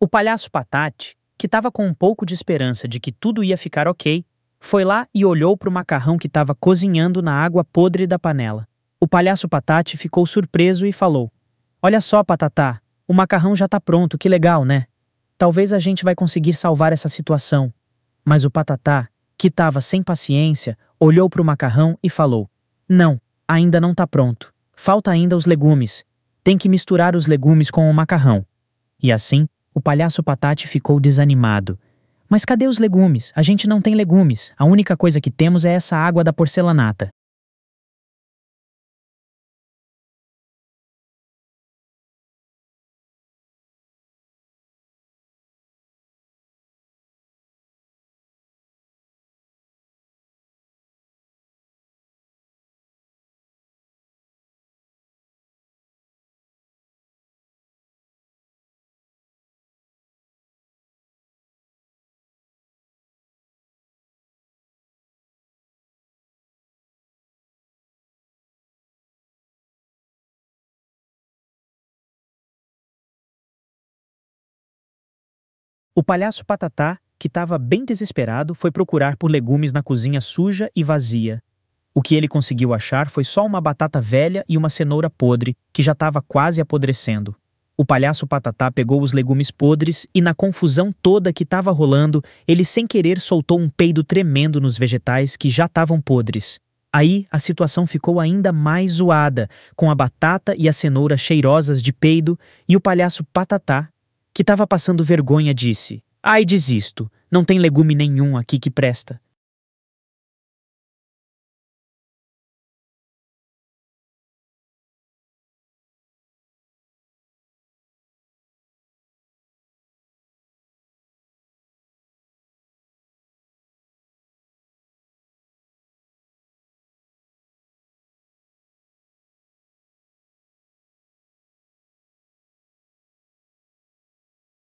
O palhaço Patate, que estava com um pouco de esperança de que tudo ia ficar ok, foi lá e olhou para o macarrão que estava cozinhando na água podre da panela. O palhaço Patate ficou surpreso e falou: Olha só, Patatá, o macarrão já está pronto, que legal, né? Talvez a gente vai conseguir salvar essa situação. Mas o Patatá, que estava sem paciência, olhou para o macarrão e falou: Não, ainda não está pronto. Falta ainda os legumes. Tem que misturar os legumes com o macarrão. E assim, o palhaço Patate ficou desanimado. Mas cadê os legumes? A gente não tem legumes. A única coisa que temos é essa água da porcelanata. O palhaço Patatá, que estava bem desesperado, foi procurar por legumes na cozinha suja e vazia. O que ele conseguiu achar foi só uma batata velha e uma cenoura podre, que já estava quase apodrecendo. O palhaço Patatá pegou os legumes podres e, na confusão toda que estava rolando, ele sem querer soltou um peido tremendo nos vegetais que já estavam podres. Aí a situação ficou ainda mais zoada, com a batata e a cenoura cheirosas de peido, e o palhaço Patatá, que estava passando vergonha, disse: Ai, desisto, não tem legume nenhum aqui que presta.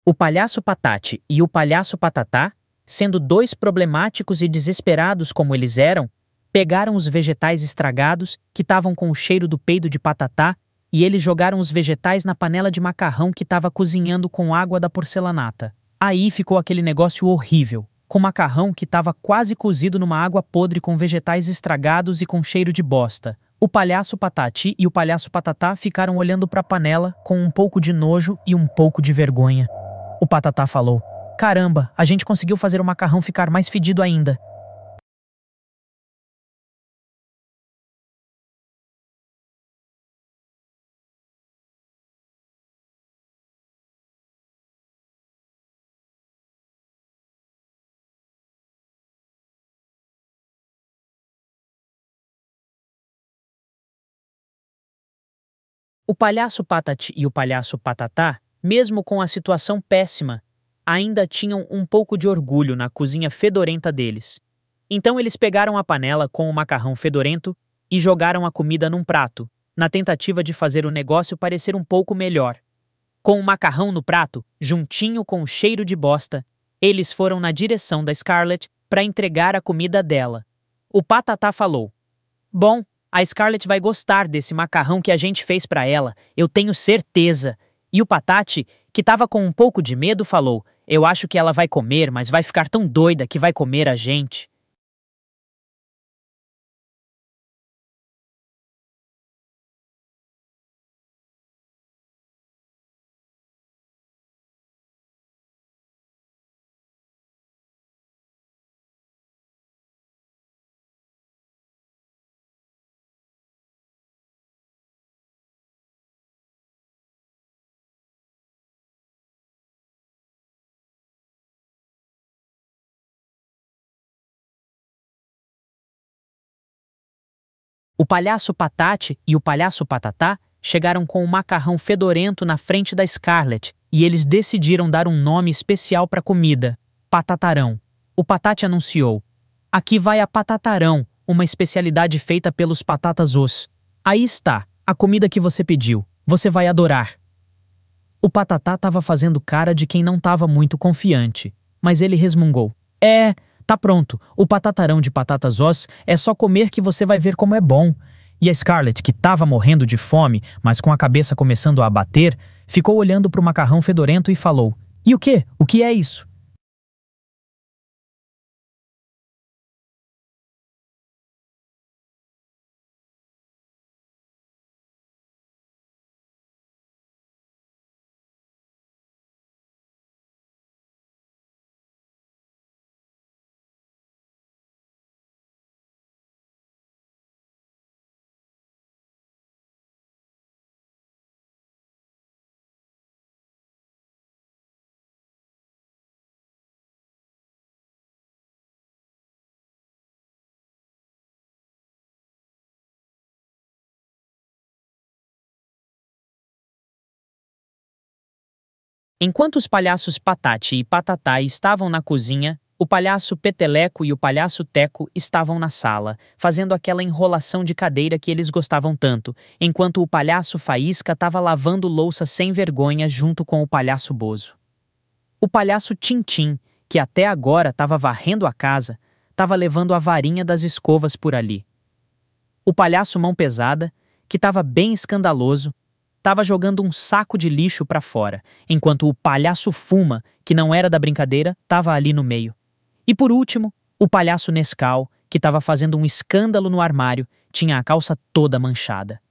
O palhaço Patate e o palhaço Patatá, sendo dois problemáticos e desesperados como eles eram, pegaram os vegetais estragados que estavam com o cheiro do peido de patatá e eles jogaram os vegetais na panela de macarrão que estava cozinhando com água da porcelanata. Aí ficou aquele negócio horrível, com macarrão que estava quase cozido numa água podre com vegetais estragados e com cheiro de bosta. O palhaço Patati e o palhaço Patatá ficaram olhando para a panela com um pouco de nojo e um pouco de vergonha. O Patatá falou: Caramba, a gente conseguiu fazer o macarrão ficar mais fedido ainda. O palhaço Patati e o palhaço Patatá mesmo com a situação péssima, ainda tinham um pouco de orgulho na cozinha fedorenta deles. Então eles pegaram a panela com o macarrão fedorento e jogaram a comida num prato, na tentativa de fazer o negócio parecer um pouco melhor. Com o macarrão no prato, juntinho com o cheiro de bosta, eles foram na direção da Scarlett para entregar a comida dela. O Patatá falou: Bom, a Scarlett vai gostar desse macarrão que a gente fez para ela, eu tenho certeza. E o Patate, que estava com um pouco de medo, falou: Eu acho que ela vai comer, mas vai ficar tão doida que vai comer a gente. O palhaço Patate e o palhaço Patatá chegaram com o um macarrão fedorento na frente da Scarlett e eles decidiram dar um nome especial para a comida: Patatarão. O Patate anunciou: Aqui vai a Patatarão, uma especialidade feita pelos patatas os. Aí está, a comida que você pediu. Você vai adorar. O Patatá estava fazendo cara de quem não estava muito confiante, mas ele resmungou: É, Tá pronto, o patatarão de patatas os é só comer que você vai ver como é bom. E a Scarlett, que estava morrendo de fome, mas com a cabeça começando a bater, ficou olhando para o macarrão fedorento e falou: E o que? O que é isso? Enquanto os palhaços Patate e Patatá estavam na cozinha, o palhaço Peteleco e o palhaço Teco estavam na sala, fazendo aquela enrolação de cadeira que eles gostavam tanto, enquanto o palhaço Faísca estava lavando louça sem vergonha junto com o palhaço Bozo. O palhaço Tintim, que até agora estava varrendo a casa, estava levando a varinha das escovas por ali. O palhaço Mão Pesada, que estava bem escandaloso, estava jogando um saco de lixo para fora, enquanto o palhaço Fuma, que não era da brincadeira, estava ali no meio. E por último, o palhaço Nescau, que estava fazendo um escândalo no armário, tinha a calça toda manchada.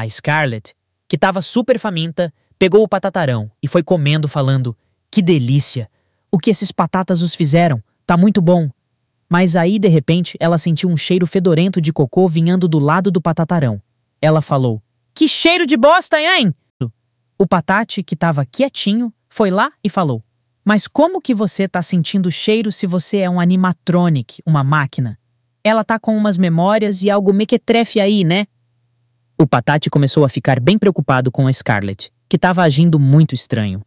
A Scarlett, que estava super faminta, pegou o patatarão e foi comendo, falando: Que delícia! O que esses patatas os fizeram? Tá muito bom. Mas aí, de repente, ela sentiu um cheiro fedorento de cocô vinhando do lado do patatarão. Ela falou: Que cheiro de bosta, hein? O patate, que estava quietinho, foi lá e falou: Mas como que você tá sentindo cheiro se você é um animatronic, uma máquina? Ela tá com umas memórias e algo mequetrefe aí, né? O Patate começou a ficar bem preocupado com a Scarlett, que estava agindo muito estranho.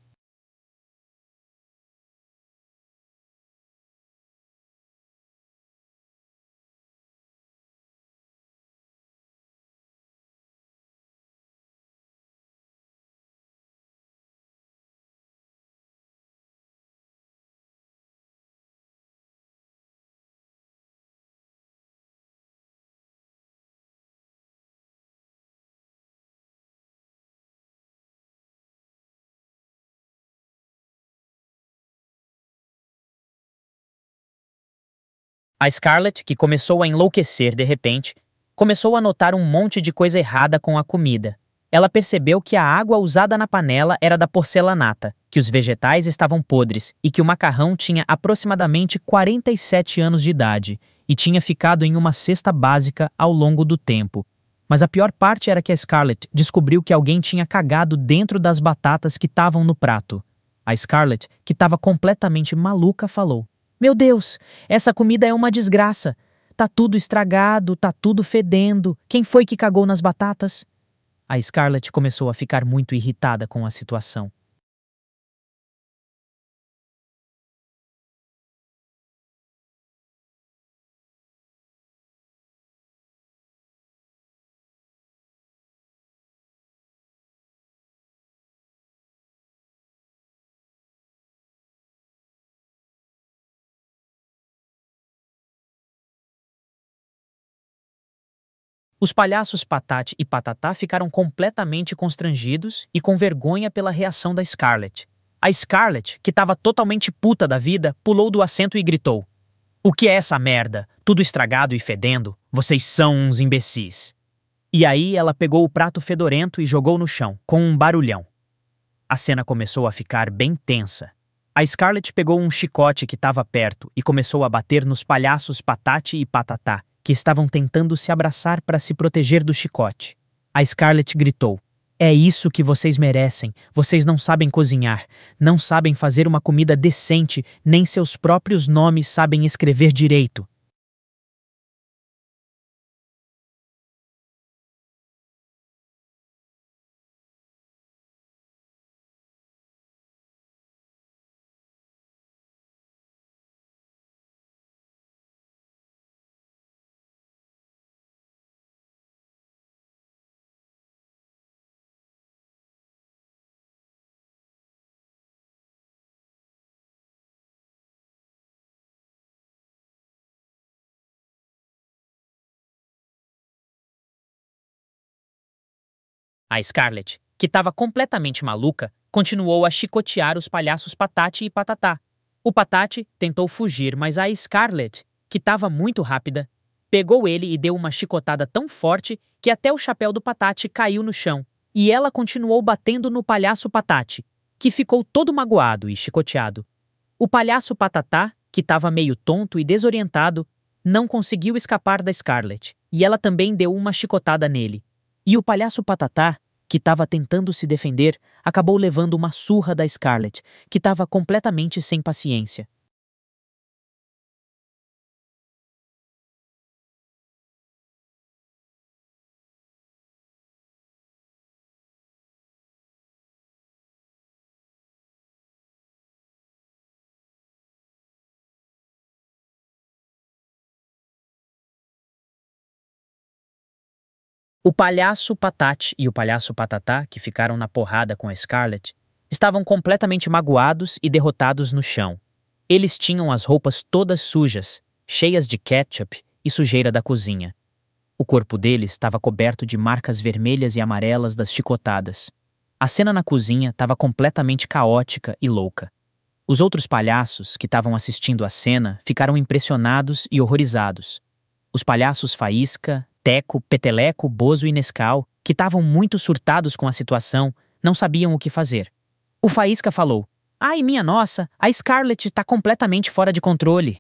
A Scarlett, que começou a enlouquecer de repente, começou a notar um monte de coisa errada com a comida. Ela percebeu que a água usada na panela era da porcelanata, que os vegetais estavam podres e que o macarrão tinha aproximadamente 47 anos de idade e tinha ficado em uma cesta básica ao longo do tempo. Mas a pior parte era que a Scarlett descobriu que alguém tinha cagado dentro das batatas que estavam no prato. A Scarlett, que estava completamente maluca, falou: meu Deus, essa comida é uma desgraça. Tá tudo estragado, tá tudo fedendo. Quem foi que cagou nas batatas? A Scarlett começou a ficar muito irritada com a situação. Os palhaços Patate e Patatá ficaram completamente constrangidos e com vergonha pela reação da Scarlett. A Scarlett, que estava totalmente puta da vida, pulou do assento e gritou: O que é essa merda? Tudo estragado e fedendo? Vocês são uns imbecis. E aí ela pegou o prato fedorento e jogou no chão, com um barulhão. A cena começou a ficar bem tensa. A Scarlett pegou um chicote que estava perto e começou a bater nos palhaços Patate e Patatá, que estavam tentando se abraçar para se proteger do chicote. A Scarlett gritou: É isso que vocês merecem. Vocês não sabem cozinhar, não sabem fazer uma comida decente, nem seus próprios nomes sabem escrever direito. A Scarlett, que estava completamente maluca, continuou a chicotear os palhaços Patate e Patatá. O Patate tentou fugir, mas a Scarlett, que estava muito rápida, pegou ele e deu uma chicotada tão forte que até o chapéu do Patate caiu no chão. E ela continuou batendo no palhaço Patate, que ficou todo magoado e chicoteado. O palhaço Patatá, que estava meio tonto e desorientado, não conseguiu escapar da Scarlett, e ela também deu uma chicotada nele. E o palhaço Patatá, que estava tentando se defender, acabou levando uma surra da Scarlett, que estava completamente sem paciência. O palhaço Patate e o palhaço Patatá, que ficaram na porrada com a Scarlett, estavam completamente magoados e derrotados no chão. Eles tinham as roupas todas sujas, cheias de ketchup e sujeira da cozinha. O corpo deles estava coberto de marcas vermelhas e amarelas das chicotadas. A cena na cozinha estava completamente caótica e louca. Os outros palhaços que estavam assistindo à cena ficaram impressionados e horrorizados. Os palhaços Faísca, Teco, Peteleco, Bozo e Nescau que estavam muito surtados com a situação, não sabiam o que fazer. O Faísca falou: Ai, minha nossa, a Scarlett está completamente fora de controle.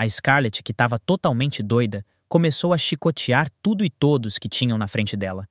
A Scarlett, que estava totalmente doida, começou a chicotear tudo e todos que tinham na frente dela.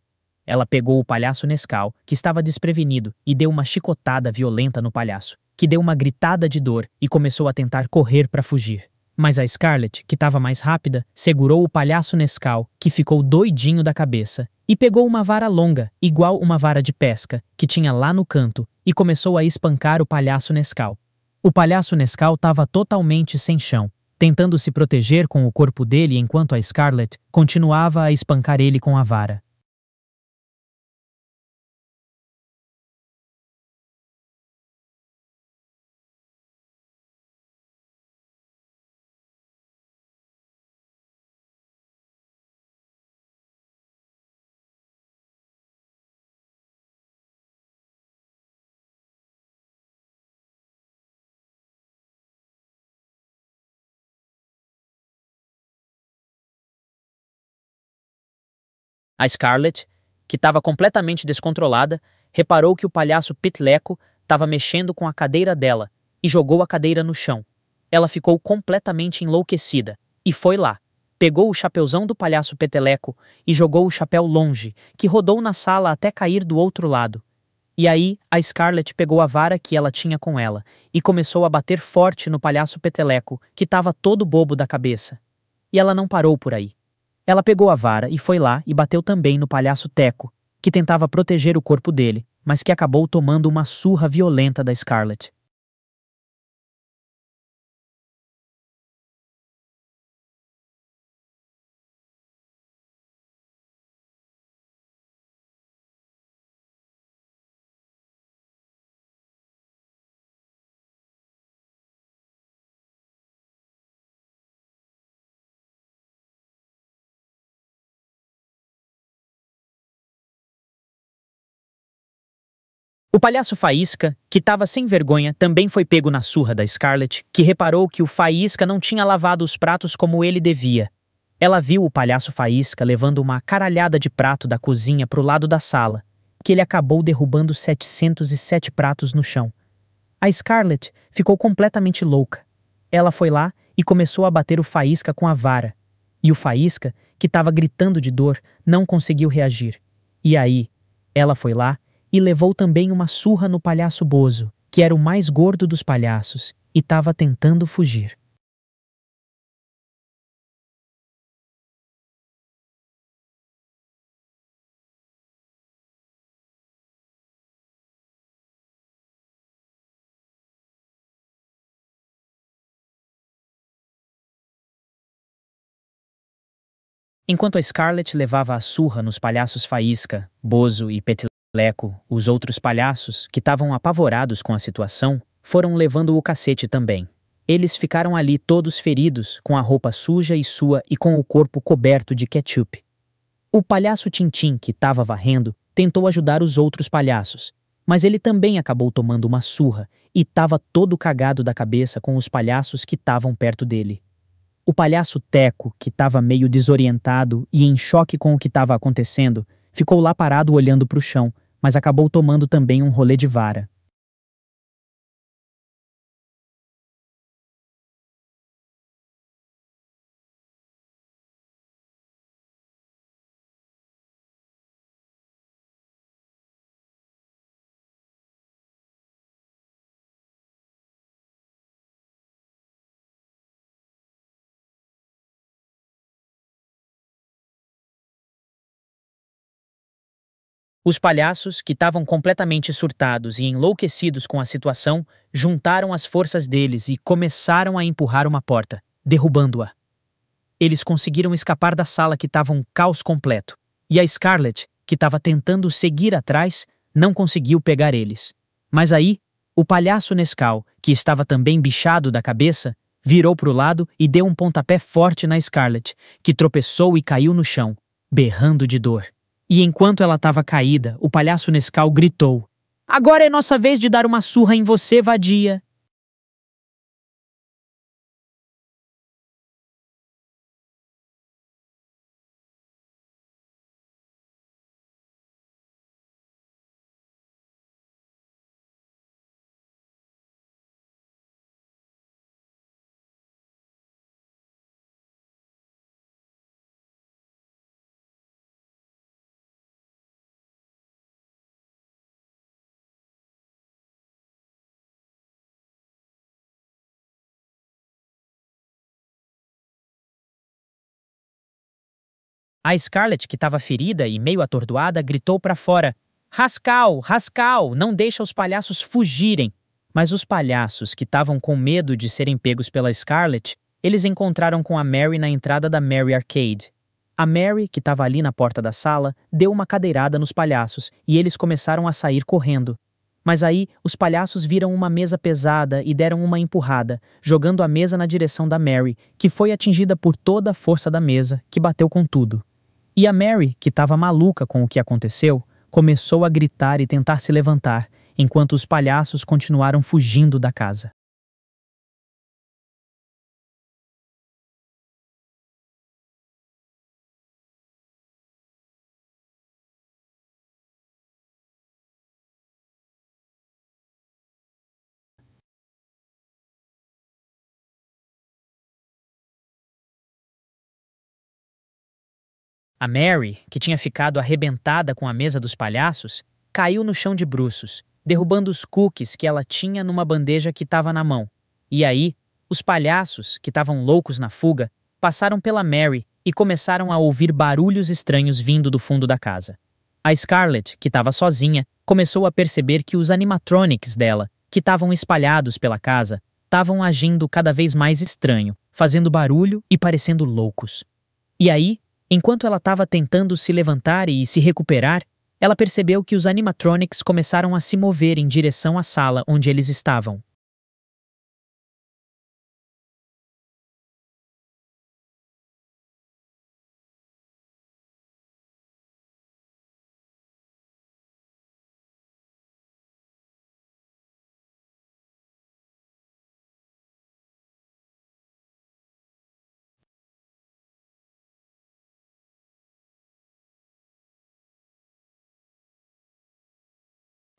Ela pegou o palhaço Nescau, que estava desprevenido, e deu uma chicotada violenta no palhaço, que deu uma gritada de dor e começou a tentar correr para fugir. Mas a Scarlett, que estava mais rápida, segurou o palhaço Nescau, que ficou doidinho da cabeça, e pegou uma vara longa, igual uma vara de pesca, que tinha lá no canto, e começou a espancar o palhaço Nescau. O palhaço Nescau estava totalmente sem chão, tentando se proteger com o corpo dele enquanto a Scarlett continuava a espancar ele com a vara. A Scarlett, que estava completamente descontrolada, reparou que o palhaço Pitleco estava mexendo com a cadeira dela e jogou a cadeira no chão. Ela ficou completamente enlouquecida e foi lá. Pegou o chapeuzão do palhaço Peteleco e jogou o chapéu longe, que rodou na sala até cair do outro lado. E aí a Scarlett pegou a vara que ela tinha com ela e começou a bater forte no palhaço Peteleco, que estava todo bobo da cabeça. E ela não parou por aí. Ela pegou a vara e foi lá e bateu também no palhaço Teco, que tentava proteger o corpo dele, mas que acabou tomando uma surra violenta da Scarlett. O palhaço Faísca, que estava sem vergonha, também foi pego na surra da Scarlett, que reparou que o Faísca não tinha lavado os pratos como ele devia. Ela viu o palhaço Faísca levando uma caralhada de prato da cozinha para o lado da sala, que ele acabou derrubando 707 pratos no chão. A Scarlett ficou completamente louca. Ela foi lá e começou a bater o Faísca com a vara. E o Faísca, que estava gritando de dor, não conseguiu reagir. E aí, ela foi lá e levou também uma surra no palhaço Bozo, que era o mais gordo dos palhaços e estava tentando fugir. Enquanto a Scarlett levava a surra nos palhaços Faísca, Bozo e Petit Leco, os outros palhaços, que estavam apavorados com a situação, foram levando o cacete também. Eles ficaram ali todos feridos, com a roupa suja e sua e com o corpo coberto de ketchup. O palhaço Tintim, que estava varrendo, tentou ajudar os outros palhaços, mas ele também acabou tomando uma surra e estava todo cagado da cabeça com os palhaços que estavam perto dele. O palhaço Teco, que estava meio desorientado e em choque com o que estava acontecendo, ficou lá parado olhando para o chão, mas acabou tomando também um rolê de vara. Os palhaços, que estavam completamente surtados e enlouquecidos com a situação, juntaram as forças deles e começaram a empurrar uma porta, derrubando-a. Eles conseguiram escapar da sala que estava um caos completo, e a Scarlet, que estava tentando seguir atrás, não conseguiu pegar eles. Mas aí, o palhaço Nescau, que estava também bichado da cabeça, virou para o lado e deu um pontapé forte na Scarlet, que tropeçou e caiu no chão, berrando de dor. E enquanto ela estava caída, o palhaço Nescau gritou: Agora é nossa vez de dar uma surra em você, vadia. A Scarlett, que estava ferida e meio atordoada, gritou para fora: Rascal, Rascal, não deixa os palhaços fugirem. Mas os palhaços, que estavam com medo de serem pegos pela Scarlett, eles encontraram com a Mary na entrada da Mary Arcade. A Mary, que estava ali na porta da sala, deu uma cadeirada nos palhaços e eles começaram a sair correndo. Mas aí os palhaços viram uma mesa pesada e deram uma empurrada, jogando a mesa na direção da Mary, que foi atingida por toda a força da mesa, que bateu com tudo. E a Mary, que estava maluca com o que aconteceu, começou a gritar e tentar se levantar, enquanto os palhaços continuaram fugindo da casa. A Mary, que tinha ficado arrebentada com a mesa dos palhaços, caiu no chão de bruços, derrubando os cookies que ela tinha numa bandeja que estava na mão. E aí, os palhaços, que estavam loucos na fuga, passaram pela Mary e começaram a ouvir barulhos estranhos vindo do fundo da casa. A Scarlett, que estava sozinha, começou a perceber que os animatronics dela, que estavam espalhados pela casa, estavam agindo cada vez mais estranho, fazendo barulho e parecendo loucos. E aí, Enquanto ela estava tentando se levantar e se recuperar, ela percebeu que os animatronics começaram a se mover em direção à sala onde eles estavam.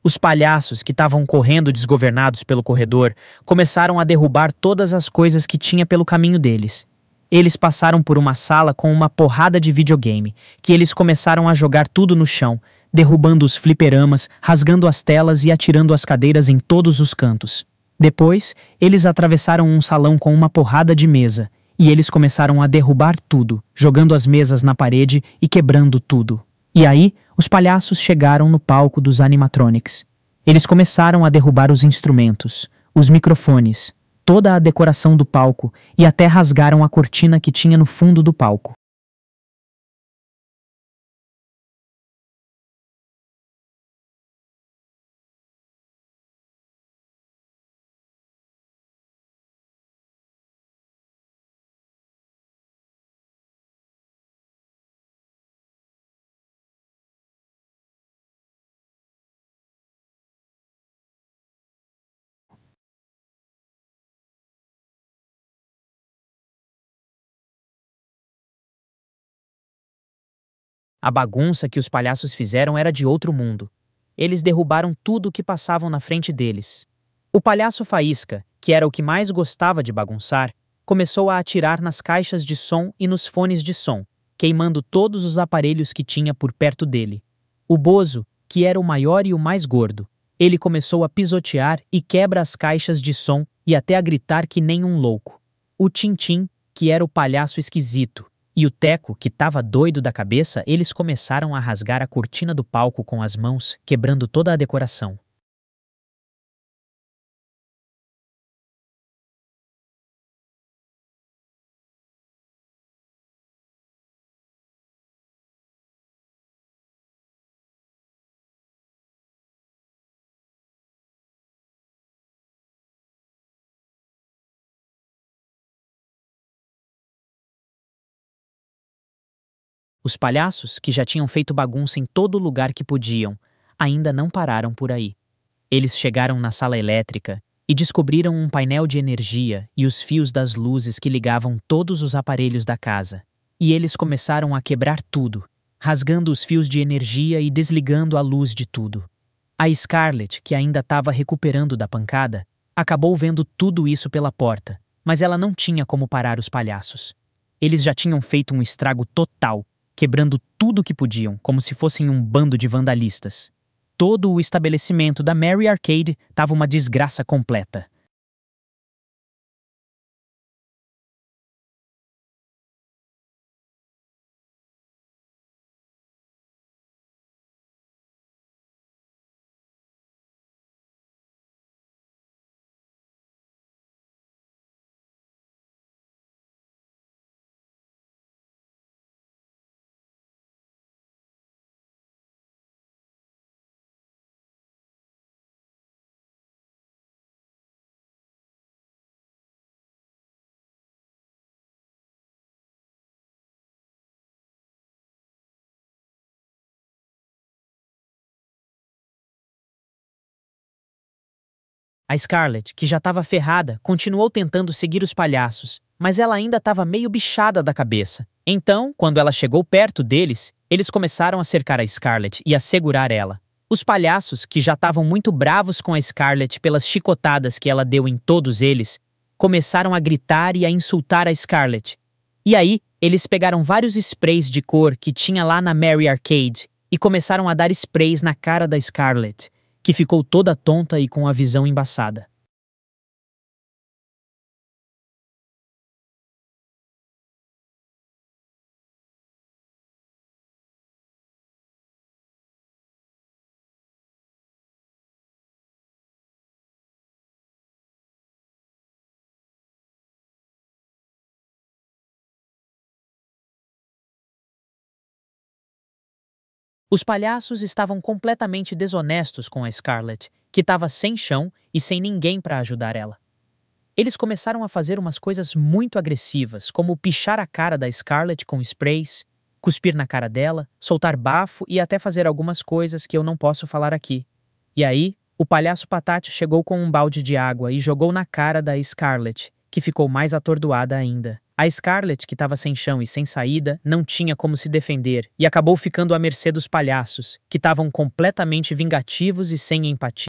Os palhaços, que estavam correndo desgovernados pelo corredor, começaram a derrubar todas as coisas que tinha pelo caminho deles. Eles passaram por uma sala com uma porrada de videogame, que eles começaram a jogar tudo no chão, derrubando os fliperamas, rasgando as telas e atirando as cadeiras em todos os cantos. Depois, eles atravessaram um salão com uma porrada de mesa, e eles começaram a derrubar tudo, jogando as mesas na parede e quebrando tudo. E aí, os palhaços chegaram no palco dos animatronics. Eles começaram a derrubar os instrumentos, os microfones, toda a decoração do palco e até rasgaram a cortina que tinha no fundo do palco. A bagunça que os palhaços fizeram era de outro mundo. Eles derrubaram tudo o que passavam na frente deles. O palhaço Faísca, que era o que mais gostava de bagunçar, começou a atirar nas caixas de som e nos fones de som, queimando todos os aparelhos que tinha por perto dele. O Bozo, que era o maior e o mais gordo, ele começou a pisotear e quebra as caixas de som e até a gritar que nem um louco. O Tintim, que era o palhaço esquisito, E o Teco, que estava doido da cabeça, eles começaram a rasgar a cortina do palco com as mãos, quebrando toda a decoração. Os palhaços, que já tinham feito bagunça em todo lugar que podiam, ainda não pararam por aí. Eles chegaram na sala elétrica e descobriram um painel de energia e os fios das luzes que ligavam todos os aparelhos da casa. E eles começaram a quebrar tudo, rasgando os fios de energia e desligando a luz de tudo. A Scarlett, que ainda estava recuperando da pancada, acabou vendo tudo isso pela porta, mas ela não tinha como parar os palhaços. Eles já tinham feito um estrago total quebrando tudo o que podiam, como se fossem um bando de vandalistas. Todo o estabelecimento da Mary Arcade estava uma desgraça completa. A Scarlett, que já estava ferrada, continuou tentando seguir os palhaços, mas ela ainda estava meio bichada da cabeça. Então, quando ela chegou perto deles, eles começaram a cercar a Scarlett e a segurar ela. Os palhaços, que já estavam muito bravos com a Scarlett pelas chicotadas que ela deu em todos eles, começaram a gritar e a insultar a Scarlett. E aí, eles pegaram vários sprays de cor que tinha lá na Mary Arcade e começaram a dar sprays na cara da Scarlett que ficou toda tonta e com a visão embaçada. Os palhaços estavam completamente desonestos com a Scarlett, que estava sem chão e sem ninguém para ajudar ela. Eles começaram a fazer umas coisas muito agressivas, como pichar a cara da Scarlett com sprays, cuspir na cara dela, soltar bafo e até fazer algumas coisas que eu não posso falar aqui. E aí, o palhaço Patate chegou com um balde de água e jogou na cara da Scarlett, que ficou mais atordoada ainda. A Scarlett, que estava sem chão e sem saída, não tinha como se defender e acabou ficando à mercê dos palhaços, que estavam completamente vingativos e sem empatia.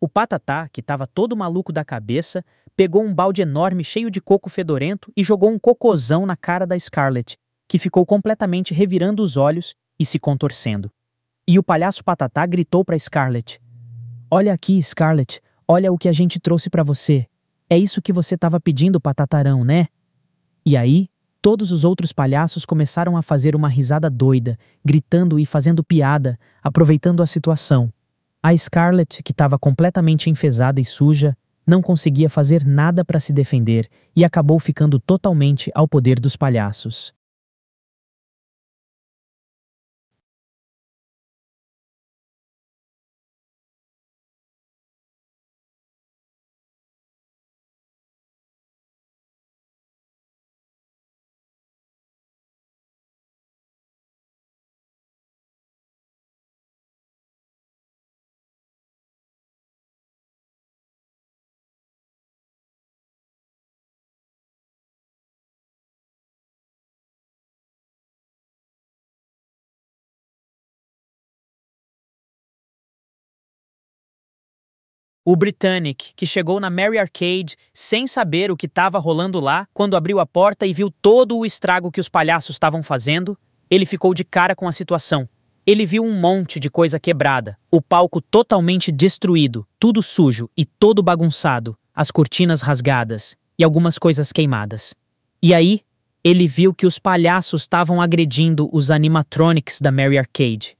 O patatá, que estava todo maluco da cabeça, pegou um balde enorme cheio de coco fedorento e jogou um cocôzão na cara da Scarlett, que ficou completamente revirando os olhos e se contorcendo. E o palhaço patatá gritou para Scarlett: Olha aqui, Scarlett, olha o que a gente trouxe para você. É isso que você estava pedindo, patatarão, né? E aí, todos os outros palhaços começaram a fazer uma risada doida, gritando e fazendo piada, aproveitando a situação. A Scarlett, que estava completamente enfesada e suja, não conseguia fazer nada para se defender e acabou ficando totalmente ao poder dos palhaços. O Britannic, que chegou na Mary Arcade sem saber o que estava rolando lá, quando abriu a porta e viu todo o estrago que os palhaços estavam fazendo, ele ficou de cara com a situação. Ele viu um monte de coisa quebrada, o palco totalmente destruído, tudo sujo e todo bagunçado, as cortinas rasgadas e algumas coisas queimadas. E aí, ele viu que os palhaços estavam agredindo os animatronics da Mary Arcade.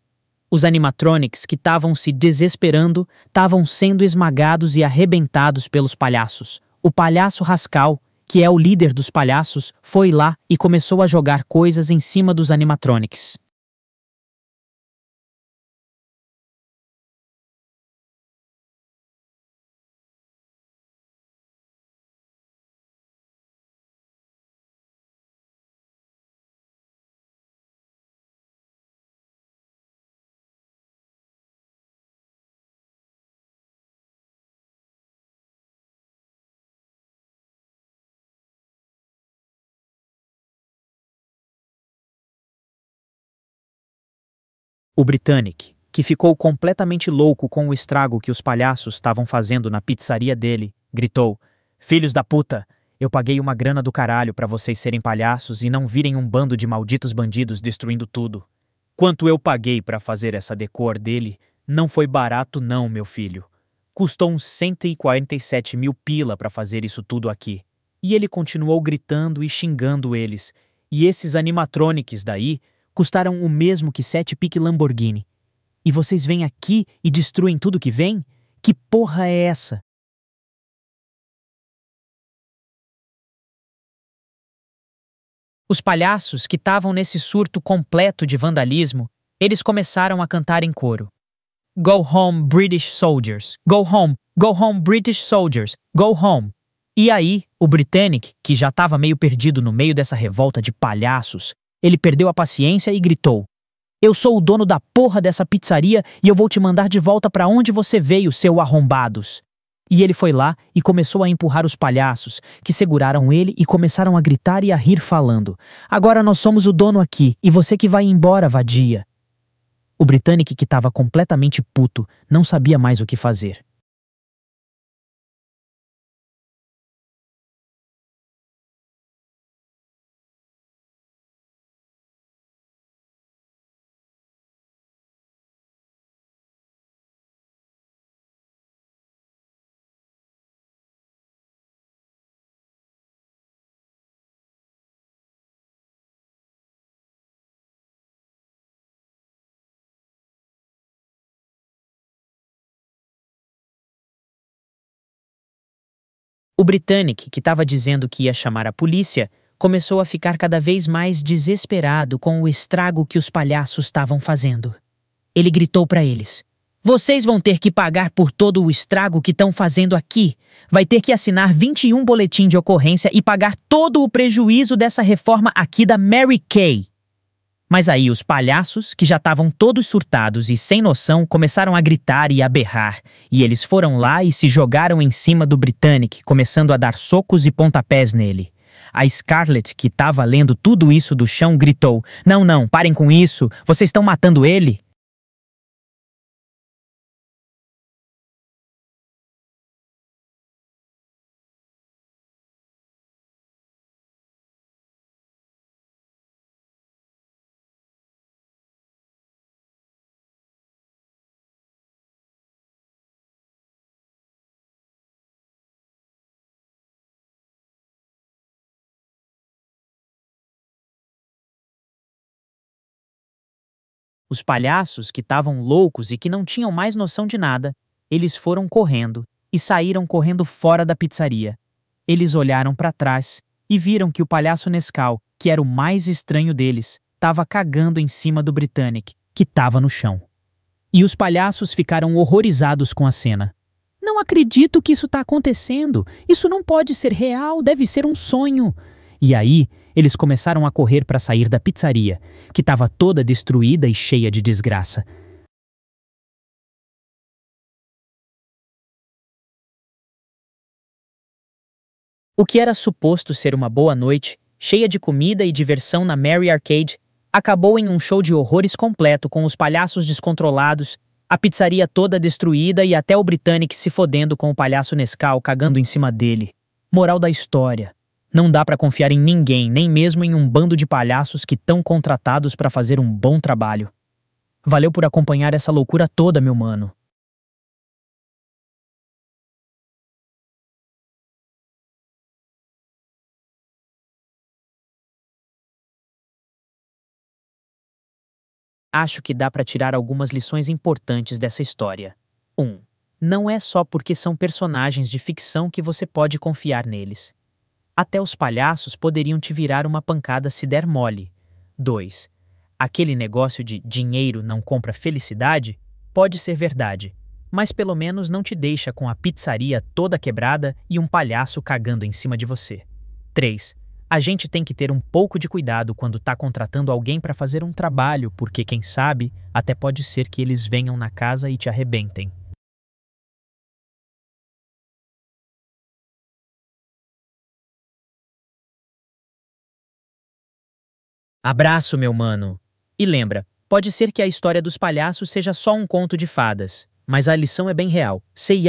Os animatronics que estavam se desesperando estavam sendo esmagados e arrebentados pelos palhaços. O palhaço Rascal, que é o líder dos palhaços, foi lá e começou a jogar coisas em cima dos animatronics. O Britannic, que ficou completamente louco com o estrago que os palhaços estavam fazendo na pizzaria dele, gritou: Filhos da puta! Eu paguei uma grana do caralho para vocês serem palhaços e não virem um bando de malditos bandidos destruindo tudo. Quanto eu paguei para fazer essa decor dele, não foi barato não, meu filho. Custou uns 147 mil pila para fazer isso tudo aqui. E ele continuou gritando e xingando eles. E esses animatronics daí custaram o mesmo que sete pique Lamborghini. E vocês vêm aqui e destruem tudo que vem? Que porra é essa? Os palhaços que estavam nesse surto completo de vandalismo, eles começaram a cantar em coro. Go home, British soldiers. Go home, go home, British soldiers. Go home. E aí, o Britannic, que já estava meio perdido no meio dessa revolta de palhaços, ele perdeu a paciência e gritou: Eu sou o dono da porra dessa pizzaria e eu vou te mandar de volta para onde você veio, seu arrombados. E ele foi lá e começou a empurrar os palhaços, que seguraram ele e começaram a gritar e a rir, falando: Agora nós somos o dono aqui e você que vai embora, vadia. O britânico, que estava completamente puto, não sabia mais o que fazer. O Britannic, que estava dizendo que ia chamar a polícia, começou a ficar cada vez mais desesperado com o estrago que os palhaços estavam fazendo. Ele gritou para eles: Vocês vão ter que pagar por todo o estrago que estão fazendo aqui. Vai ter que assinar 21 boletim de ocorrência e pagar todo o prejuízo dessa reforma aqui da Mary Kay. Mas aí os palhaços, que já estavam todos surtados e sem noção, começaram a gritar e a berrar, e eles foram lá e se jogaram em cima do Britannic, começando a dar socos e pontapés nele. A Scarlett, que estava lendo tudo isso do chão, gritou: Não, não, parem com isso, vocês estão matando ele. Os palhaços, que estavam loucos e que não tinham mais noção de nada, eles foram correndo e saíram correndo fora da pizzaria. Eles olharam para trás e viram que o palhaço Nescau, que era o mais estranho deles, estava cagando em cima do Britannic, que estava no chão. E os palhaços ficaram horrorizados com a cena. Não acredito que isso está acontecendo. Isso não pode ser real, deve ser um sonho. E aí, eles começaram a correr para sair da pizzaria, que estava toda destruída e cheia de desgraça. O que era suposto ser uma boa noite, cheia de comida e diversão na Mary Arcade, acabou em um show de horrores completo com os palhaços descontrolados A pizzaria toda destruída e até o Britannic se fodendo com o palhaço Nescau cagando em cima dele. Moral da história. Não dá para confiar em ninguém, nem mesmo em um bando de palhaços que estão contratados para fazer um bom trabalho. Valeu por acompanhar essa loucura toda, meu mano. Acho que dá para tirar algumas lições importantes dessa história. 1. Um, não é só porque são personagens de ficção que você pode confiar neles. Até os palhaços poderiam te virar uma pancada se der mole. 2. Aquele negócio de dinheiro não compra felicidade pode ser verdade, mas pelo menos não te deixa com a pizzaria toda quebrada e um palhaço cagando em cima de você. 3 a gente tem que ter um pouco de cuidado quando está contratando alguém para fazer um trabalho, porque quem sabe, até pode ser que eles venham na casa e te arrebentem. Abraço, meu mano. E lembra, pode ser que a história dos palhaços seja só um conto de fadas, mas a lição é bem real. Sei